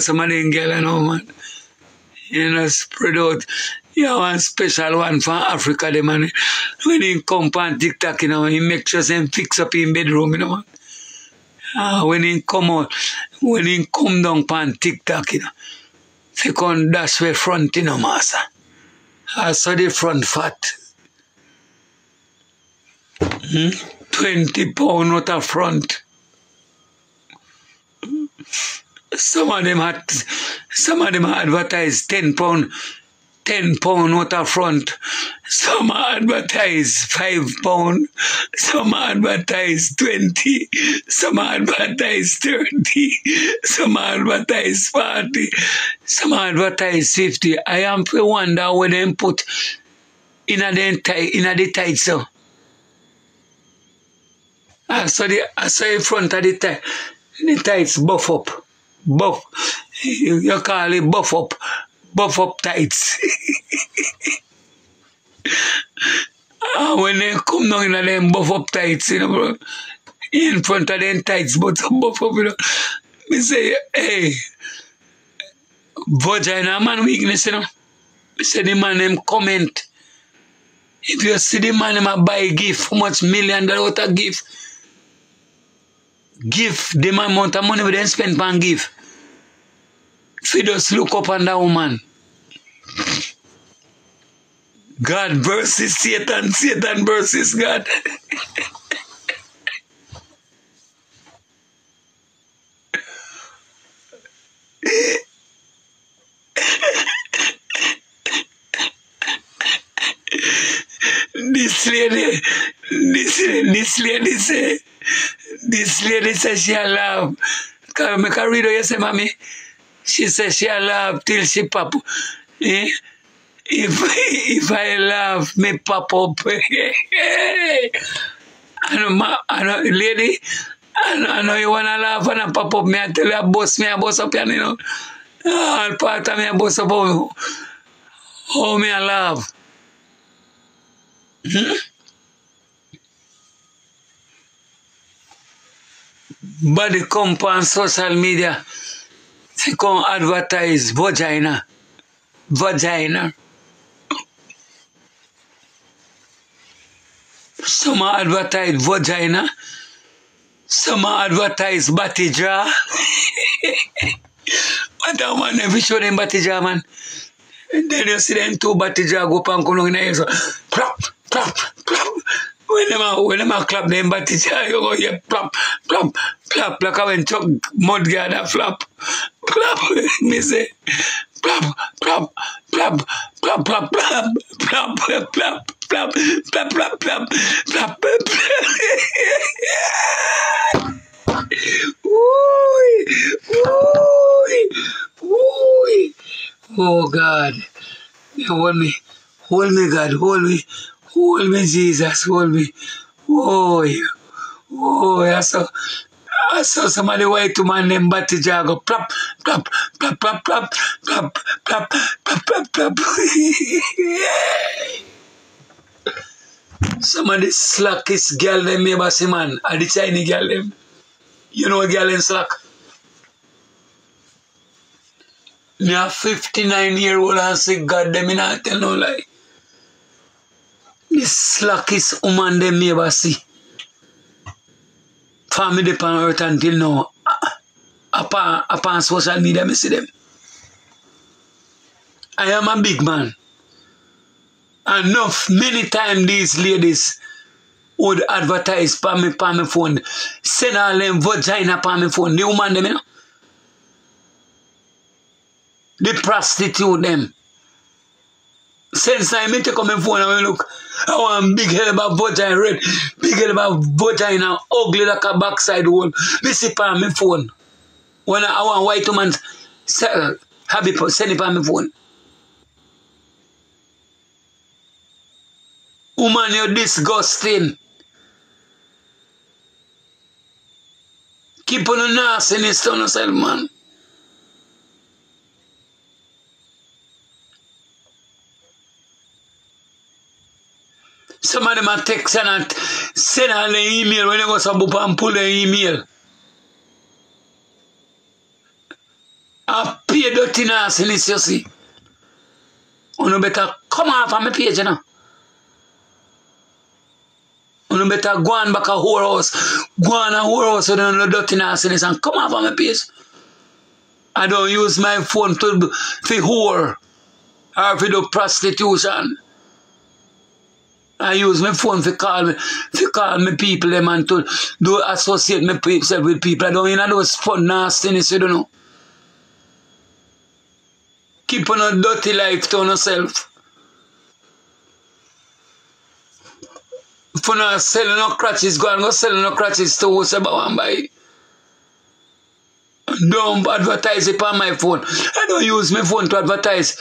some of them girl, you know, man. You know, spread out. Know, one special one from Africa, the man. When he come on TikTok, you know, he make sure him fix up in bedroom, you know. Ah, when he come out, when he come down on TikTok, you know, come dash way front, you know, master. I saw the front fat. Hmm? 20 pound out of front. Some of them had, some of them advertise 10 pound, 10 pound out of front. Some advertise 5 pound. Some advertise 20. Some advertise 30. Some advertise 40. Some advertise 50. I am wonder where them put in a den in a the so. I saw the, I saw front of the tight, the tights buff up. Buff. You, call it buff up. Buff up tights. Ah, when they come down in them buff up tights, you know, bro, in front of them tights, but buff up, you know. Me say, hey, vagina man weakness, you know. Me say the man them comment. If you see the man them a buy gift, how much million dollar out of gift? Give them amount of money we then spend on give. You just look up on that woman. God versus Satan, Satan versus God. this lady, this, this lady say, this lady says she a laugh. Cause make her you say, mommy. She say she a laugh till she pop. Eh? If if I laugh, me pop up. Know, ma, know, lady. Know, I know you wanna laugh and I pop up. Me I tell you, I bust me, I bust up, you know. All part of me, I bust up. Oh me I laugh. Hmm? But come on social media, they come advertise vagina, vagina. Some advertise vagina. Some advertise batty jaw. but that one never show them batty jaw, man. And then you see them two batty jaw go in the air, so. When them a, when them a clap them batty jaw, you go hear plop, plop, plop, like when Chuck mud flap, plop, me say, plop, plop, plop, plop, plop, plop, plop, plop, plop, plop, plop, plop, plop, plop, plop. Oh God, hold me, hold me, God, hold me, hold me, Jesus, hold me. Oh, oh, I saw, I saw somebody white man named Batty Jago, plop, plop, plop, plop, plop, plop, plop, plop, plop, plop. Some of the slackest girl them ever see man, are the Chinese girl them. You know girl in slack? Me a 59 year old and say, God, them me not tell no lie. The slackest woman them ever see. Family dey on earth until now. Upon, upon social media, me see them. I am a big man. Enough, many times these ladies would advertise pa me, pa me phone. Send all them vagina pa me phone. The woman them. The prostitute them. Since time me take on my phone and me look, I want big head about vagina red. Big head about vagina ugly like a backside wall. Me see on my phone. When I, I want white woman sell, have it send it on my phone. Woman, you're disgusting. Keep on the nastiness to yourself, man. Some of them are text and send the email when you go some book and pull the email. I pay dirty nastiness, you see. Oh, you better come off of my page, you know. Oh, you better go on back a. Go on a with the dirty nastiness and come off of my page. I don't use my phone to for whore or for do prostitution. I use my phone for call me, for call me people them and to do associate people with people. I don't you know those fun nastiness, you don't know. Keep on a dirty life to yourself. For not selling no crutches, go and go selling no crutches to who's about and buy. Don't advertise it on my phone. I don't use my phone to advertise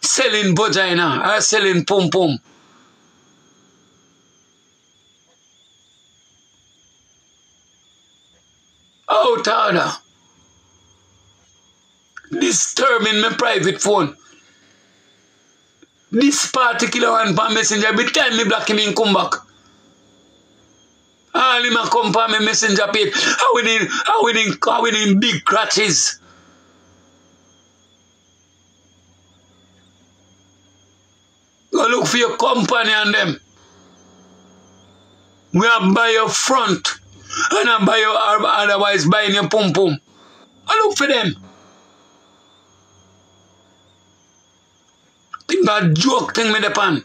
selling vagina or selling pum pum. Oh, Out order. Disturbing my private phone. This particular one per messenger, every time me block him in come back. All him a come for me messenger page. How we need, how we need, how we need big crutches. Go look for your company and them. We are by your front. And I'm buy your arm, otherwise buying your pum pum. I look for them. Think that joke thing me depend.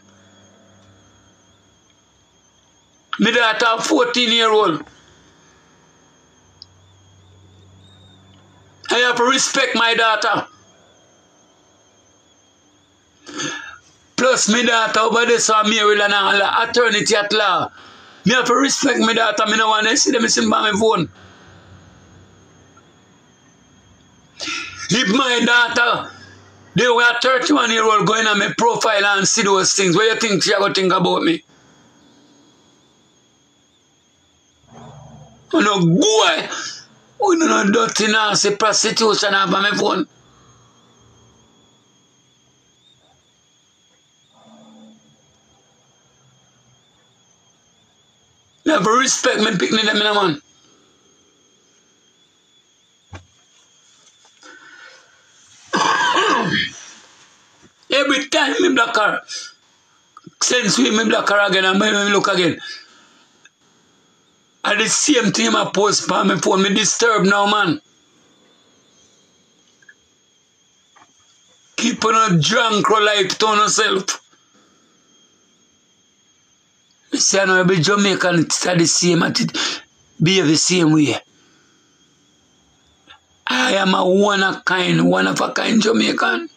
Me daughter 14 year old. I have to respect my daughter. Plus me daughter over there saw Maryland and eternity at law. Me have to respect my daughter. Me no want to see them sitting by my phone. If my daughter, they were 31 year old going on my profile and see those things, what you think she going to think about me? You know, boy, we know dirty nasty prostitution have on my phone. To respect me picking them in a man. Every time me block her, since we me block her again and me, me look again, And the same thing I post on my phone. Me disturb now, man. Keep on a drunk life to yourself. I know every Jamaican the same at behave the same way. I am a one of kind, one of a kind Jamaican.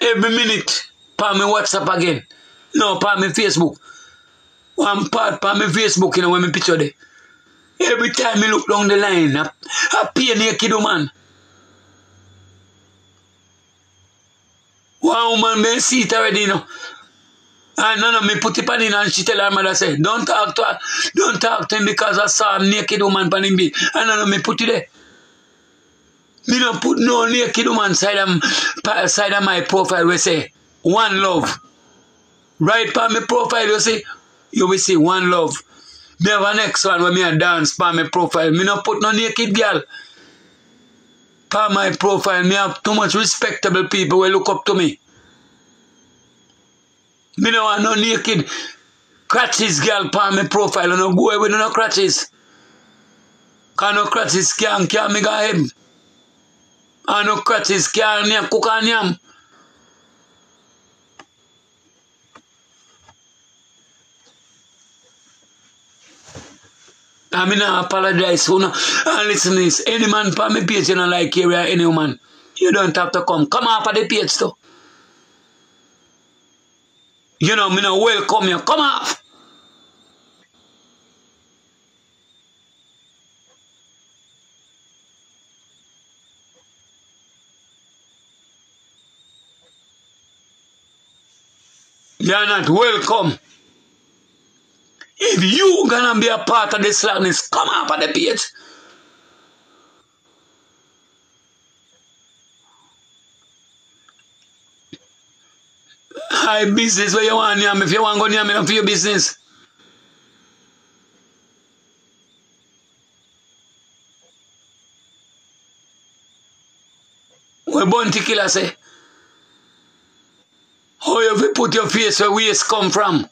Every minute, pa me WhatsApp again. No, pa me Facebook. One part pa me Facebook, you know, when me picture there. Every time me look down the line, I, I pay naked woman. Oh, one woman may see it already, you know. And none of me put it on in and she tell her mother say, don't talk to her, don't talk to him because I saw a naked oh, woman on him bed. And none of me put it there. Me don't put no naked oh, woman side of, side of my profile we say, one love. Right on my profile you see, you will see one love. Have a next one where me a dance pa my profile. Me no put no naked girl. Pa my profile, me have too much respectable people who look up to me. Me no want no naked crutches girl pa my profile. No go away with no crutches. Cause no crutches can't carry me go ahead. And no crutches can't cook and yam. I mean, I apologize for no. And listen this, any man for me page you don't like here, any woman, you don't have to come. Come off of the page too. You know, me no welcome you. Come off. You're not welcome. If you gonna be a part of this slackness, come up on the page. High business where you want yam. If you want go yam for your business. What Bounty Killer say? How you put your face where waste come from?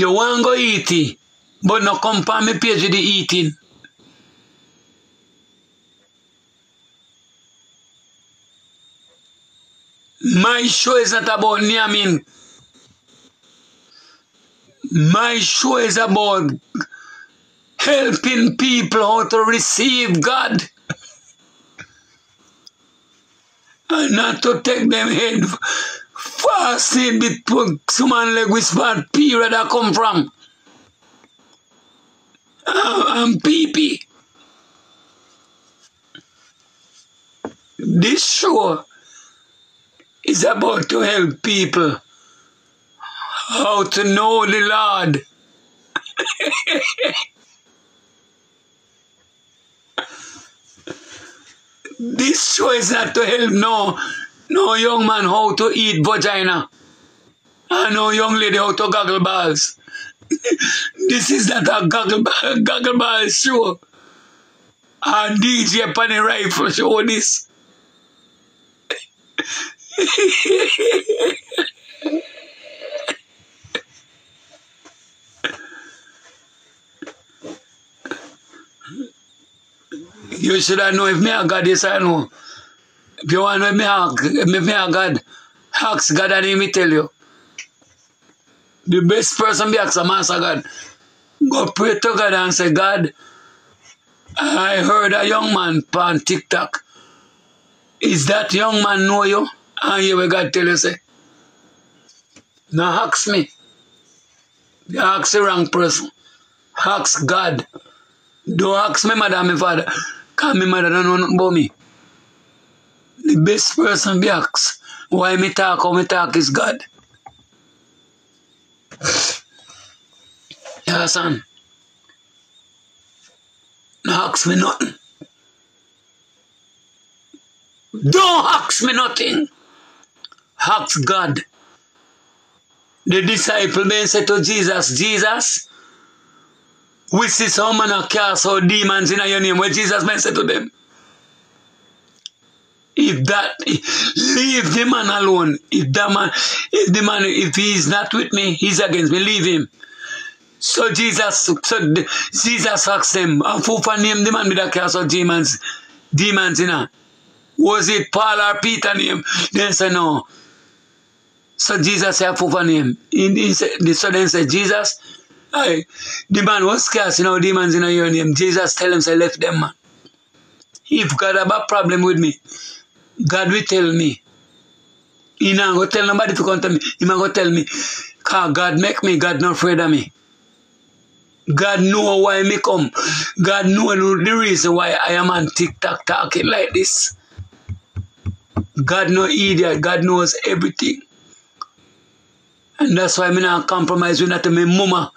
You want go eating, but no on me page the eating. My show is not about Niamin. My show is about helping people how to receive God. and not to take them head fasting between someone like which part period I come from. Oh, I'm PP. This show is about to help people how to know the Lord. this show is not to help no, no young man how to eat vagina. And no young lady how to goggle balls. this is not a goggle, goggle balls show. A DJ Penny Rifle show this. you should have know if me a God, yes I know. If you want me me God, ask God and he will tell you. The best person be ask a master God. Go pray to God and say, God, I heard a young man on TikTok. Is that young man know you? And you will God tell you, say, now ask me. You ask the wrong person. Ask God. Don't ask me, and my father. Because my mother don't know nothing about me. The best person be asked why me talk, how me talk is God. Yeah, son. Don't ask me nothing. Don't ask me nothing. Ask God. The disciple then said to Jesus, Jesus, We see some man cast out demons in your name where Jesus may say to them. If that leave the man alone. If that man, if the man, if he is not with me, he's against me. Leave him. So Jesus, so Jesus asked them, and who for name the man with the cast of demons, demons, you know? Was it Paul or Peter name? They say no. So Jesus said, ah, who for name? He, he said, so then said, Jesus, I, the man was casting out demons in your name. Jesus tell him, say, left them, man. If God have a problem with me, God will tell me. He not go tell nobody to come to me. He not go tell me. Cause God make me, God not afraid of me. God know why me come. God know the reason why I am on TikTok talking like this. God no idiot. God knows everything. And that's why me not compromise with not my mama.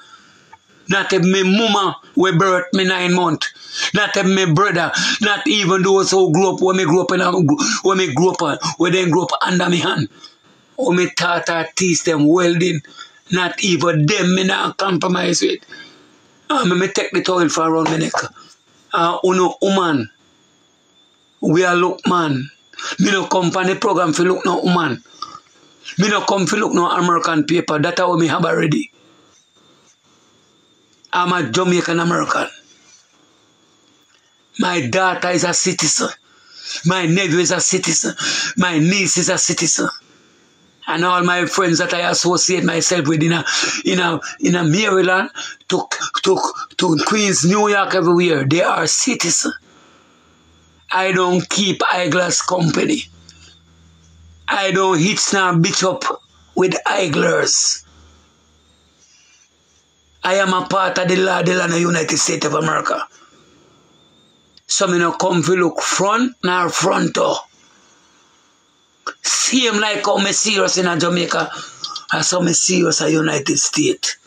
Not my mama we birth me nine months. Not my brother. Not even those who grew up when me grew up in a, when me grew up when they grew up under me hand. When me taught teach them welding. Not even them me not compromise with. Uh, me, me take the towel for around my neck. Uh, uno woman. We are look man. Me no company program for look no woman. Me no come for look no American paper. That's how me have already. I'm a Jamaican American. My daughter is a citizen. My nephew is a citizen. My niece is a citizen. And all my friends that I associate myself with in a in a in a Maryland to to to Queens, New York, everywhere, they are citizens. I don't keep eyeglass company. I don't hit now bitch up with eyeglass. I am a part of the law of the of United States of America. So me no come fi look front nor fronto. Same like how me serious in Jamaica as how me serious in United States.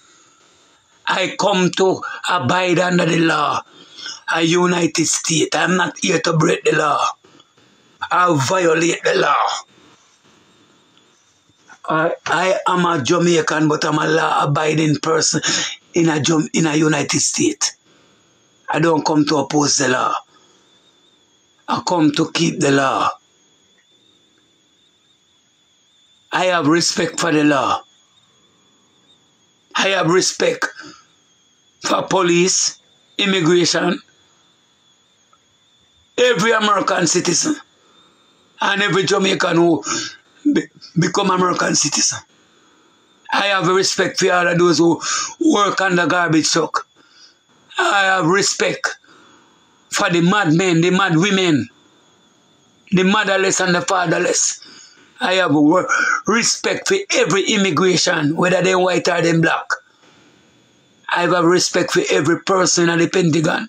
I come to abide under the law a United States. I'm not here to break the law. I violate the law. I, I am a Jamaican, but I'm a law-abiding person in a in a United States. I don't come to oppose the law. I come to keep the law. I have respect for the law. I have respect for police, immigration, every American citizen, and every Jamaican who be, become American citizen. I have respect for all of those who work on the garbage truck. I have respect for the mad men, the mad women, the motherless and the fatherless. I have respect for every immigration, whether they're white or they're black. I have respect for every person in the Pentagon.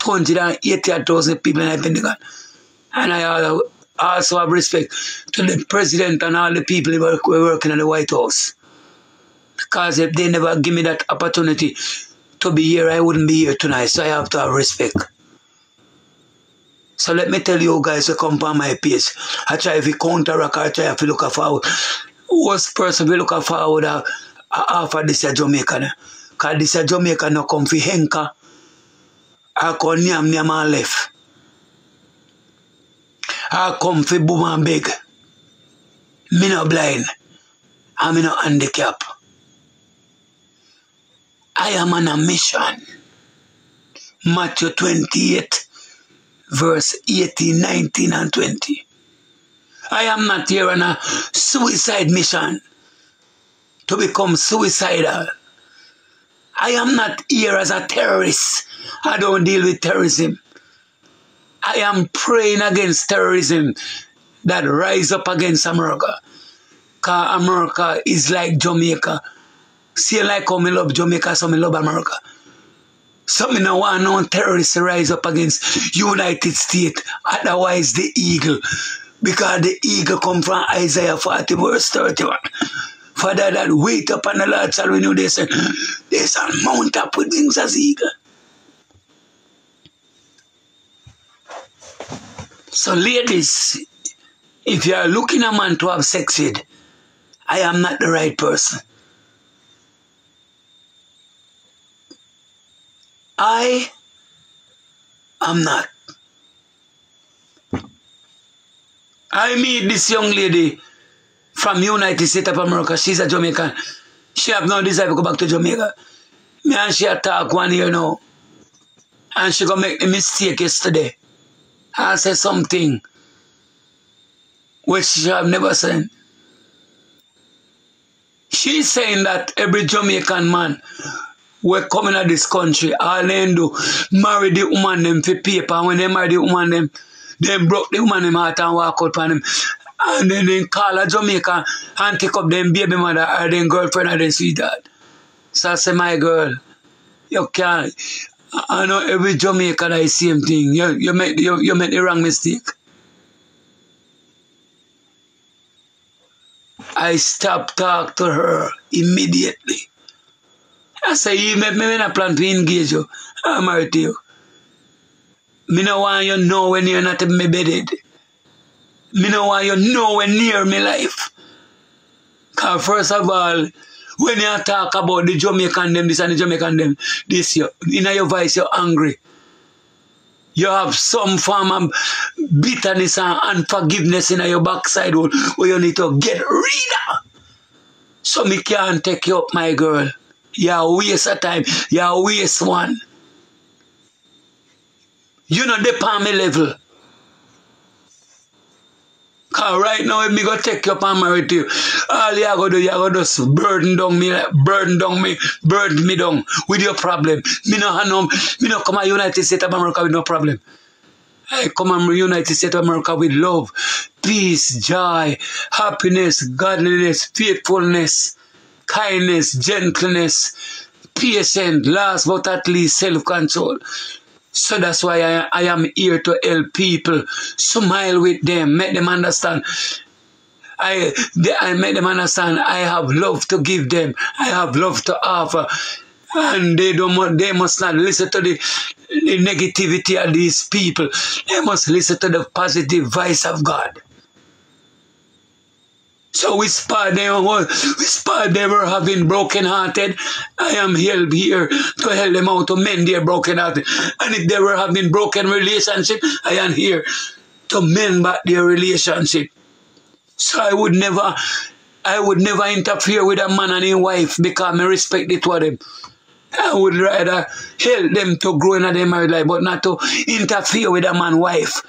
280,000 people in the Pentagon. And I also have respect to the president and all the people who work, working in the White House. Because if they never give me that opportunity to be here, I wouldn't be here tonight. So I have to have respect. So let me tell you guys to come on my page. I try to counteract, I try to look forward. Worst person we look forward uh, after this is Jamaica. Because this is Jamaica no come for Henka. I come Niam Niam and left. I come for boom and beg. Me no blind. I'm no handicap. I am on a mission. Matthew 28, verse 18, 19, and 20. I am not here on a suicide mission to become suicidal. I am not here as a terrorist. I don't deal with terrorism. I am praying against terrorism that rise up against America. Because America is like Jamaica. See like how me love Jamaica, so me love America. So me no want no terrorists rise up against United States. Otherwise the eagle. Because the eagle come from Isaiah 40 verse 31. Father that wait upon the Lord shall renew strength. They shall mount up with wings as eagle. So ladies, if you are looking a man to have sex with, I am not the right person. I am not. I meet this young lady from United States of America. She's a Jamaican. She have no desire to go back to Jamaica. Me and she talk one year now. And she gonna make a mistake yesterday. I said something which she have never said. She's saying that every Jamaican man will come in this country, all they do, marry the woman them for paper. And when they marry the woman them, they broke the woman them heart and walk out on them. And then they call a Jamaican and take up them baby mother or them girlfriend or them sweetheart. So I say, my girl, you can't. I know every Jamaican the same thing. You you make you, you make the wrong mistake. I stopped talk to her immediately. I say, you make me not plan to engage you. I'm ah, married to you. Me no want you know when you're not in me bedded. Me no want you know when near me life. Cause first of all, when you talk about the Jamaican them, this and the Jamaican them, this you, in your voice you're angry. You have some form of bitterness and unforgiveness in your backside where you need to get rid of. So me can't take you up, my girl. You're waste of time. You're waste one. You know the palm level. Cause right now, if me go take you up and marry to you, all you go do, you go just burden down me, burden down me, burden me down with your problem. Me no have no, me no come to United States of America with no problem. I come to United States of America with love, peace, joy, happiness, godliness, faithfulness, kindness, gentleness, patience, last but at least self-control. So that's why I, I am here to help people, smile with them, make them understand. I, I make them understand I have love to give them. I have love to offer. And they don't they must not listen to the, the negativity of these people. They must listen to the positive voice of God. So we spot them, we spot they were having broken hearted. I am here, here to help them out to mend their broken hearted. And if they were having broken relationship, I am here to mend back their relationship. So I would never, I would never interfere with a man and his wife because I respect it for them. I would rather help them to grow in their married life, but not to interfere with a man's wife.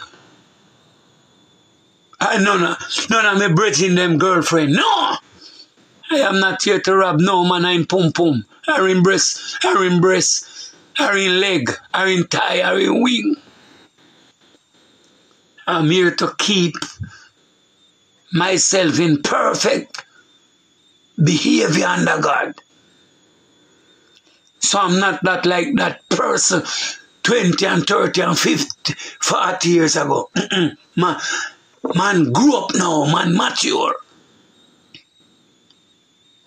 I no no none of me bridging them girlfriend. No! I am not here to rob no man in pum pum. Or in breast, or in breast, or in leg, or in thigh, or in wing. I'm here to keep myself in perfect behavior under God. So I'm not that like that person 20 and 30 and 50, 40 years ago. man grew up now, man mature.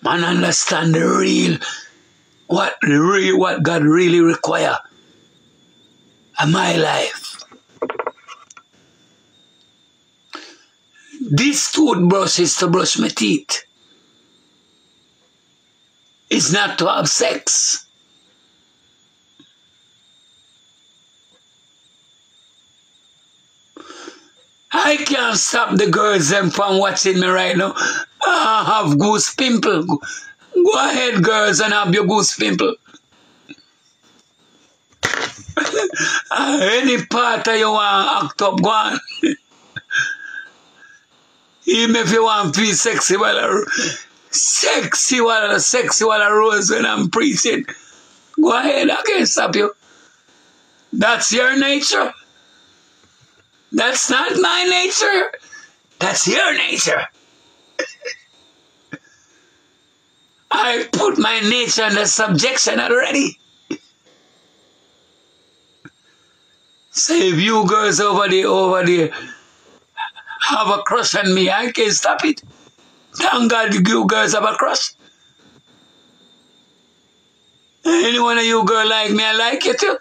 Man understand the real, what the real, what God really require in my life. This toothbrush is to brush my teeth. It's not to have sex. I can't stop the girls them from watching me right now. I have goose pimple. Go ahead, girls, and have your goose pimple. Any part you want to act up, go on. Even if you want to be sexy while uh, sexy while uh, sexy while uh, I rose when I'm preaching. Go ahead, I can't stop you. That's your nature. That's not my nature. That's your nature. I put my nature under subjection already. So if you girls over there, over there, have a crush on me, I can't stop it. Thank God you girls have a crush. Any one of you girls like me, I like you too.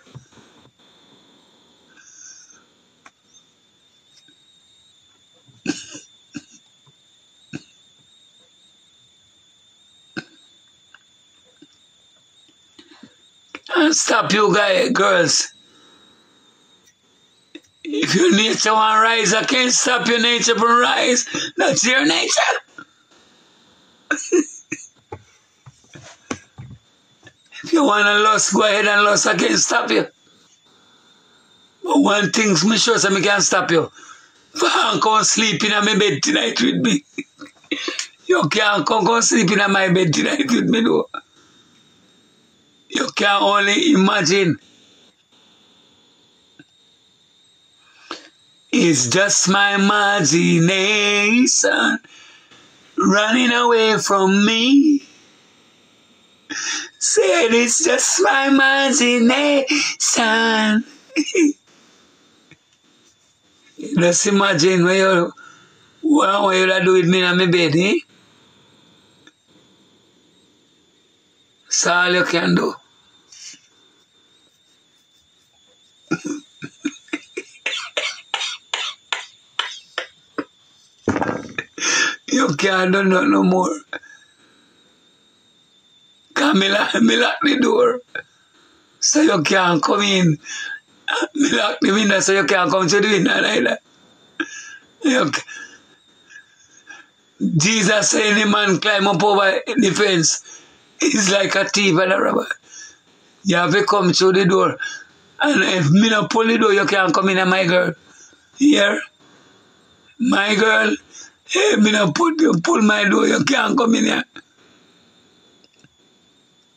Stop you guys, girls. If your nature want rise, I can't stop your nature from rise. That's your nature. if you want to lust, go ahead and lust. I can't stop you. But one thing, me sure so me can stop you. Come come sleep in my bed tonight with me. you can't come sleep in my bed tonight with me, though. You can only imagine. It's just my imagination running away from me. Said it's just my imagination. Just imagine when you what, what you do with me in my bed, eh? That's all you can do. You can't do nothing no more. Come me lock, me lock the door. So you can't come in. Me lock the window so you can't come to the window either. You, Jesus said any man climb up over the fence is like a thief and a robber. You have to come through the door. And if me not pull the door, you can't come in, my girl. Here. My girl, hey, me not put you pull my door, you can't come in here.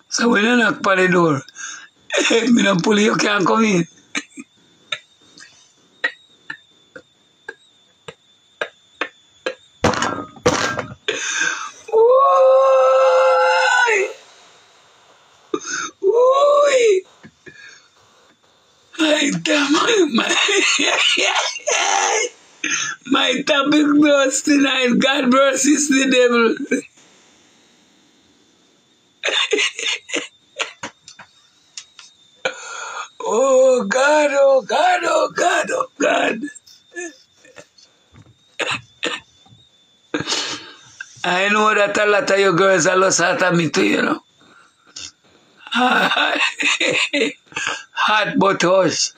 So when you knock on the door, hey, me not pull you can't come in. Ooh! Ooh! Ay, tama, my, my topic was tonight, God versus the devil. oh God, oh God, oh God, oh God. I know that a lot of you girls are lost out of me too, you know. But hush.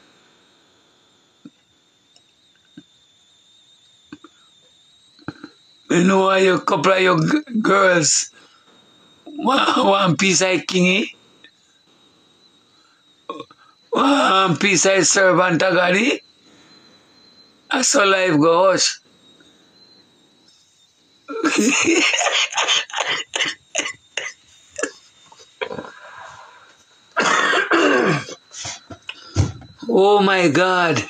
You know why you couple of your girls want one piece of kingy? One piece of servant eh? That's how life goes. Oh my God.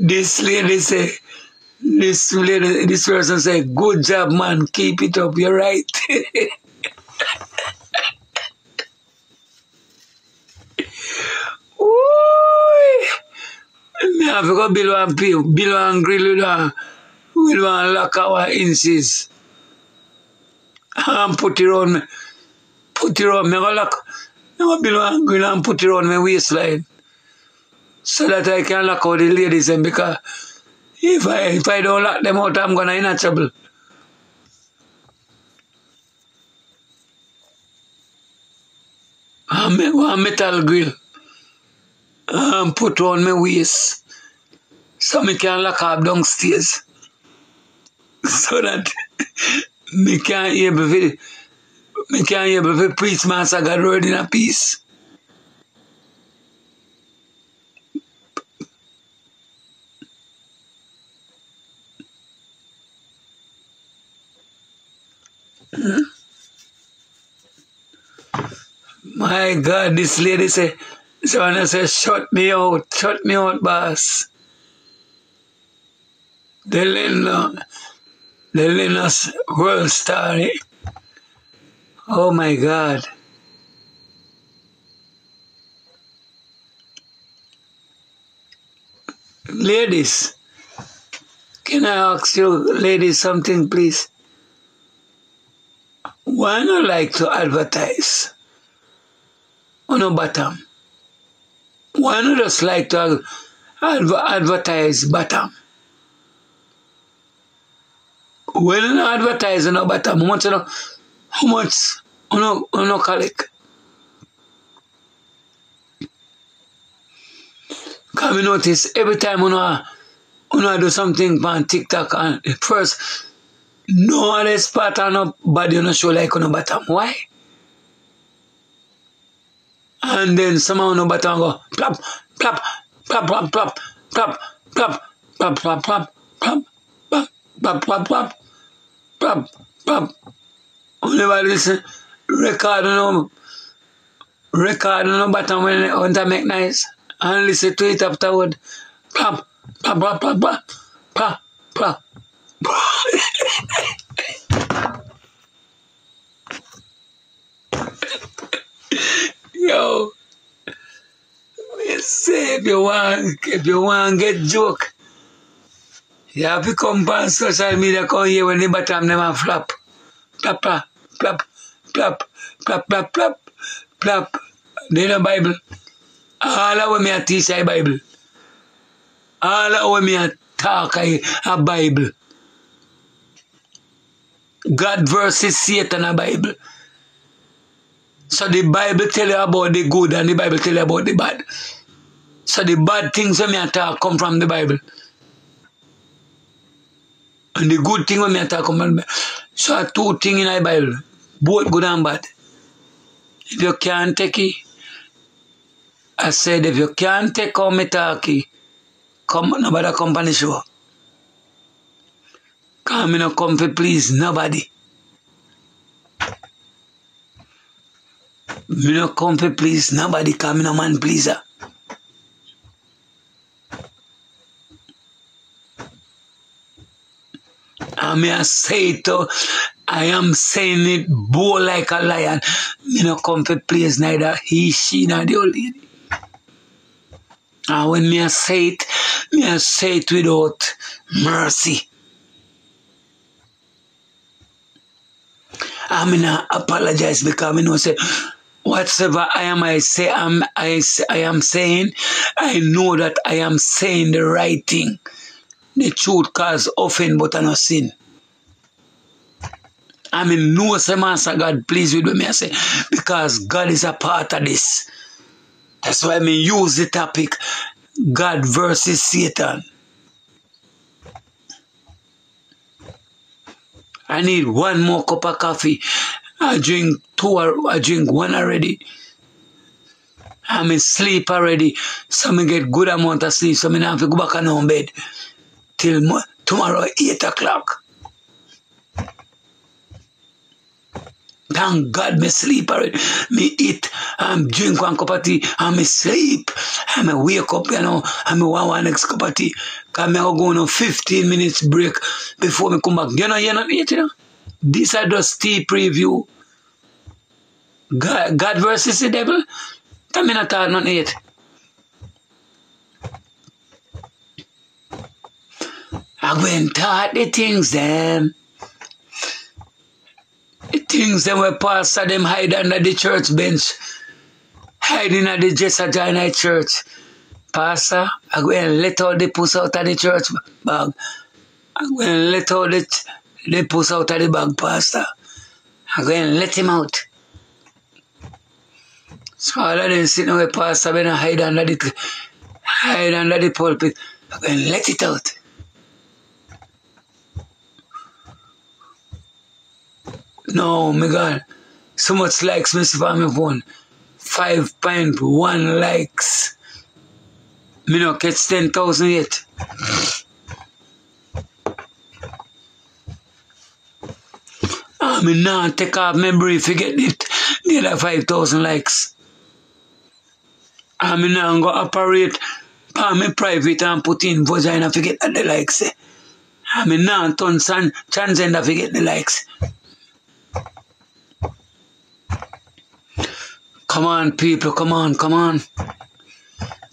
This lady say, this lady, this person say, good job, man, keep it up, you're right. Ooh, me have to go build one pay, build one grill with one, with one lock our inches. And put it on me, put it on me, I go lock, I go build grill and put it on my waistline. So that I can lock out the ladies them because if I if I don't lock them out, I'm gonna in a trouble. I make one metal grill and put on my waist so me can lock up downstairs. So that me can able to me can able to preach Master God word in a peace. Hmm? My God, this lady say, Joanna say, shut me out, shut me out, boss. Delano, the Lena's world star. eh? Oh my God. Ladies, can I ask you, ladies, something, please? Why not like to advertise on a bottom? Why not just like to advertise bottom? when you advertise you know better, how much you know, how much you know, you know collect? Because we notice every time you know, you know do something on TikTok and first no other spot or nobody you know show like you know bottom. Why? And then somehow no bottom go plop, plop, plop, plop, plop, plop, plop, plop, plop, plop, plop, plop, plop, plop, plop, plop, plop. Whenever listen, record know, record know bottom when, when I make nice and listen to it afterward. Plop, plop, plop, plop, plop, plop, plop. Yo, me say if you want, if you want get joke, you have to come on social media come here when the bottom a flap. Plap, plap, ah, plap, plap, plap, plap, plap, plap. They know Bible. All of me a teach I Bible. All of me a talk I a Bible. God versus Satan a Bible. So the Bible tell you about the good and the Bible tell you about the bad. So the bad things when me a talk come from the Bible. And the good thing when me a talk come from the Bible. So two things in the Bible, both good and bad. If you can't take it, I said if you can't take out me talk it, come nobody company show. Come me no come for please nobody. No come for please nobody me no man pleaser. I may say it, uh, I am saying it bold like a lion. Me no come for please neither he, she, nor the old lady. And when me I say it, me I say it without mercy. I mean, I apologize because I know say whatever I am, I say I'm, I, I am saying, I know that I am saying the right thing. The truth cause offend, but I no sin. I mean, no say, Master God, please with me, I say, because God is a part of this. That's why I mean use the topic God versus Satan. I need one more cup of coffee. I drink two, I drink one already. I'm in sleep already. So I get good amount of sleep. So I have to go back on bed till mo- tomorrow 8 o'clock. Thank God me sleep already. Me eat, I'm drink one cup of tea, and me sleep. And me wake up, you know, and me want one next cup of tea. Cause me go on a 15 minutes break before me come back. You know, you know, you know. This are just tea preview. God, God versus the devil. Tell me not talk nothing yet. I and talk the things them. The things them where pastor them hide under the church bench. Hiding at the Jessa Giant church. Pastor, I go and let all the puss out of the church bag. I go and let all the, the puss out of the bag, Pastor. I and let him out. So all of them sitting where Pastor been hide under the hide under the pulpit. I let it out. No, my God. So much likes, Mr. my phone. 5.1 likes. Me no catch 10,000 yet. I mean, now take off my brief, you get it. The other 5,000 likes. I mean, now I'm going to operate on my private and put in vagina, forget the likes. eh. I mean, now turn san, transgender, forget the likes. Come on, people, come on, come on.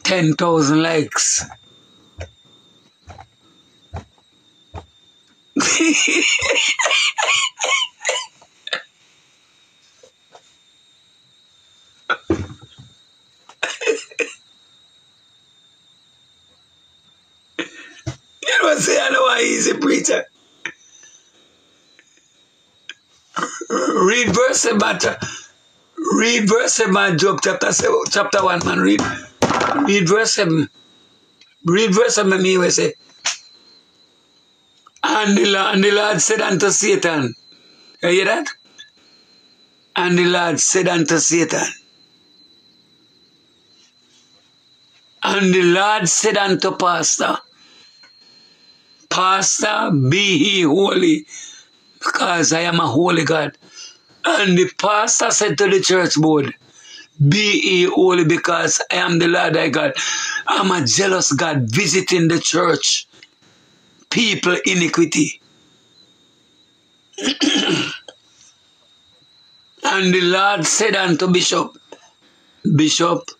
10,000 likes. You what I'm? I know why he's a preacher. read verse 7, read verse 7, Job chapter, seven, chapter 1, man, read, read verse 7. Read verse 7, me we say, and the, and the Lord said unto Satan, you hear that? And the Lord said unto Satan, and the Lord said unto Pastor, Pastor, be he holy, because I am a holy God. And the pastor said to the church board, Be ye holy, because I am the Lord thy God. I'm a jealous God visiting the church. People iniquity. and the Lord said unto Bishop, Bishop,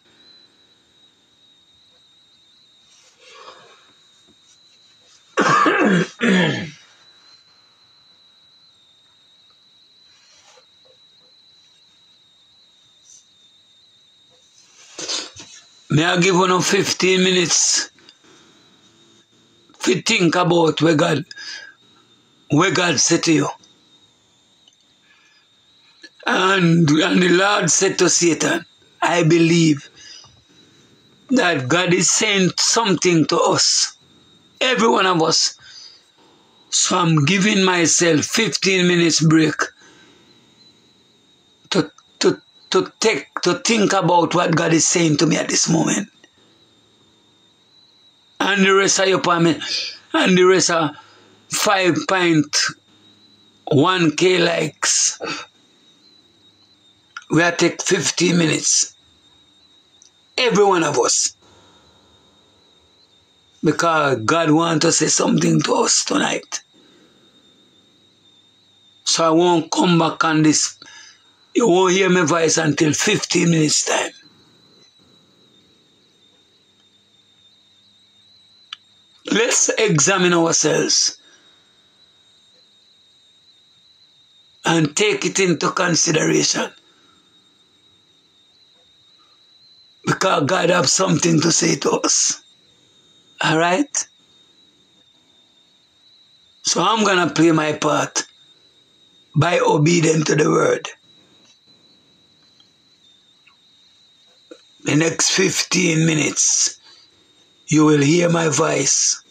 May I give one of 15 minutes to think about where God, where God said to you. And, and the Lord said to Satan, I believe that God is saying something to us, every one of us. So I'm giving myself 15 minutes break to, to, to take to think about what God is saying to me at this moment. And the rest of your payment and the rest of 5.1k likes. We are take 15 minutes. Every one of us. Because God wants to say something to us tonight. So I won't come back on this. You won't hear my voice until 15 minutes time. Let's examine ourselves and take it into consideration. Because God has something to say to us. All right? So I'm going to play my part by obedient to the word. The next 15 minutes, you will hear my voice